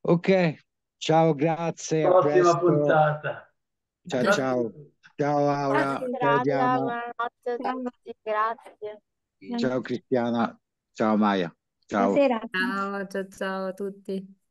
Speaker 4: Ok, ciao, grazie,
Speaker 2: Prossima puntata.
Speaker 4: Ciao,
Speaker 2: Grazie.
Speaker 4: ciao. Ciao Aura,
Speaker 7: a tutti, grazie.
Speaker 4: ciao Cristiana, ciao Maya, ciao.
Speaker 6: Buonasera.
Speaker 1: Ciao, ciao, ciao a tutti.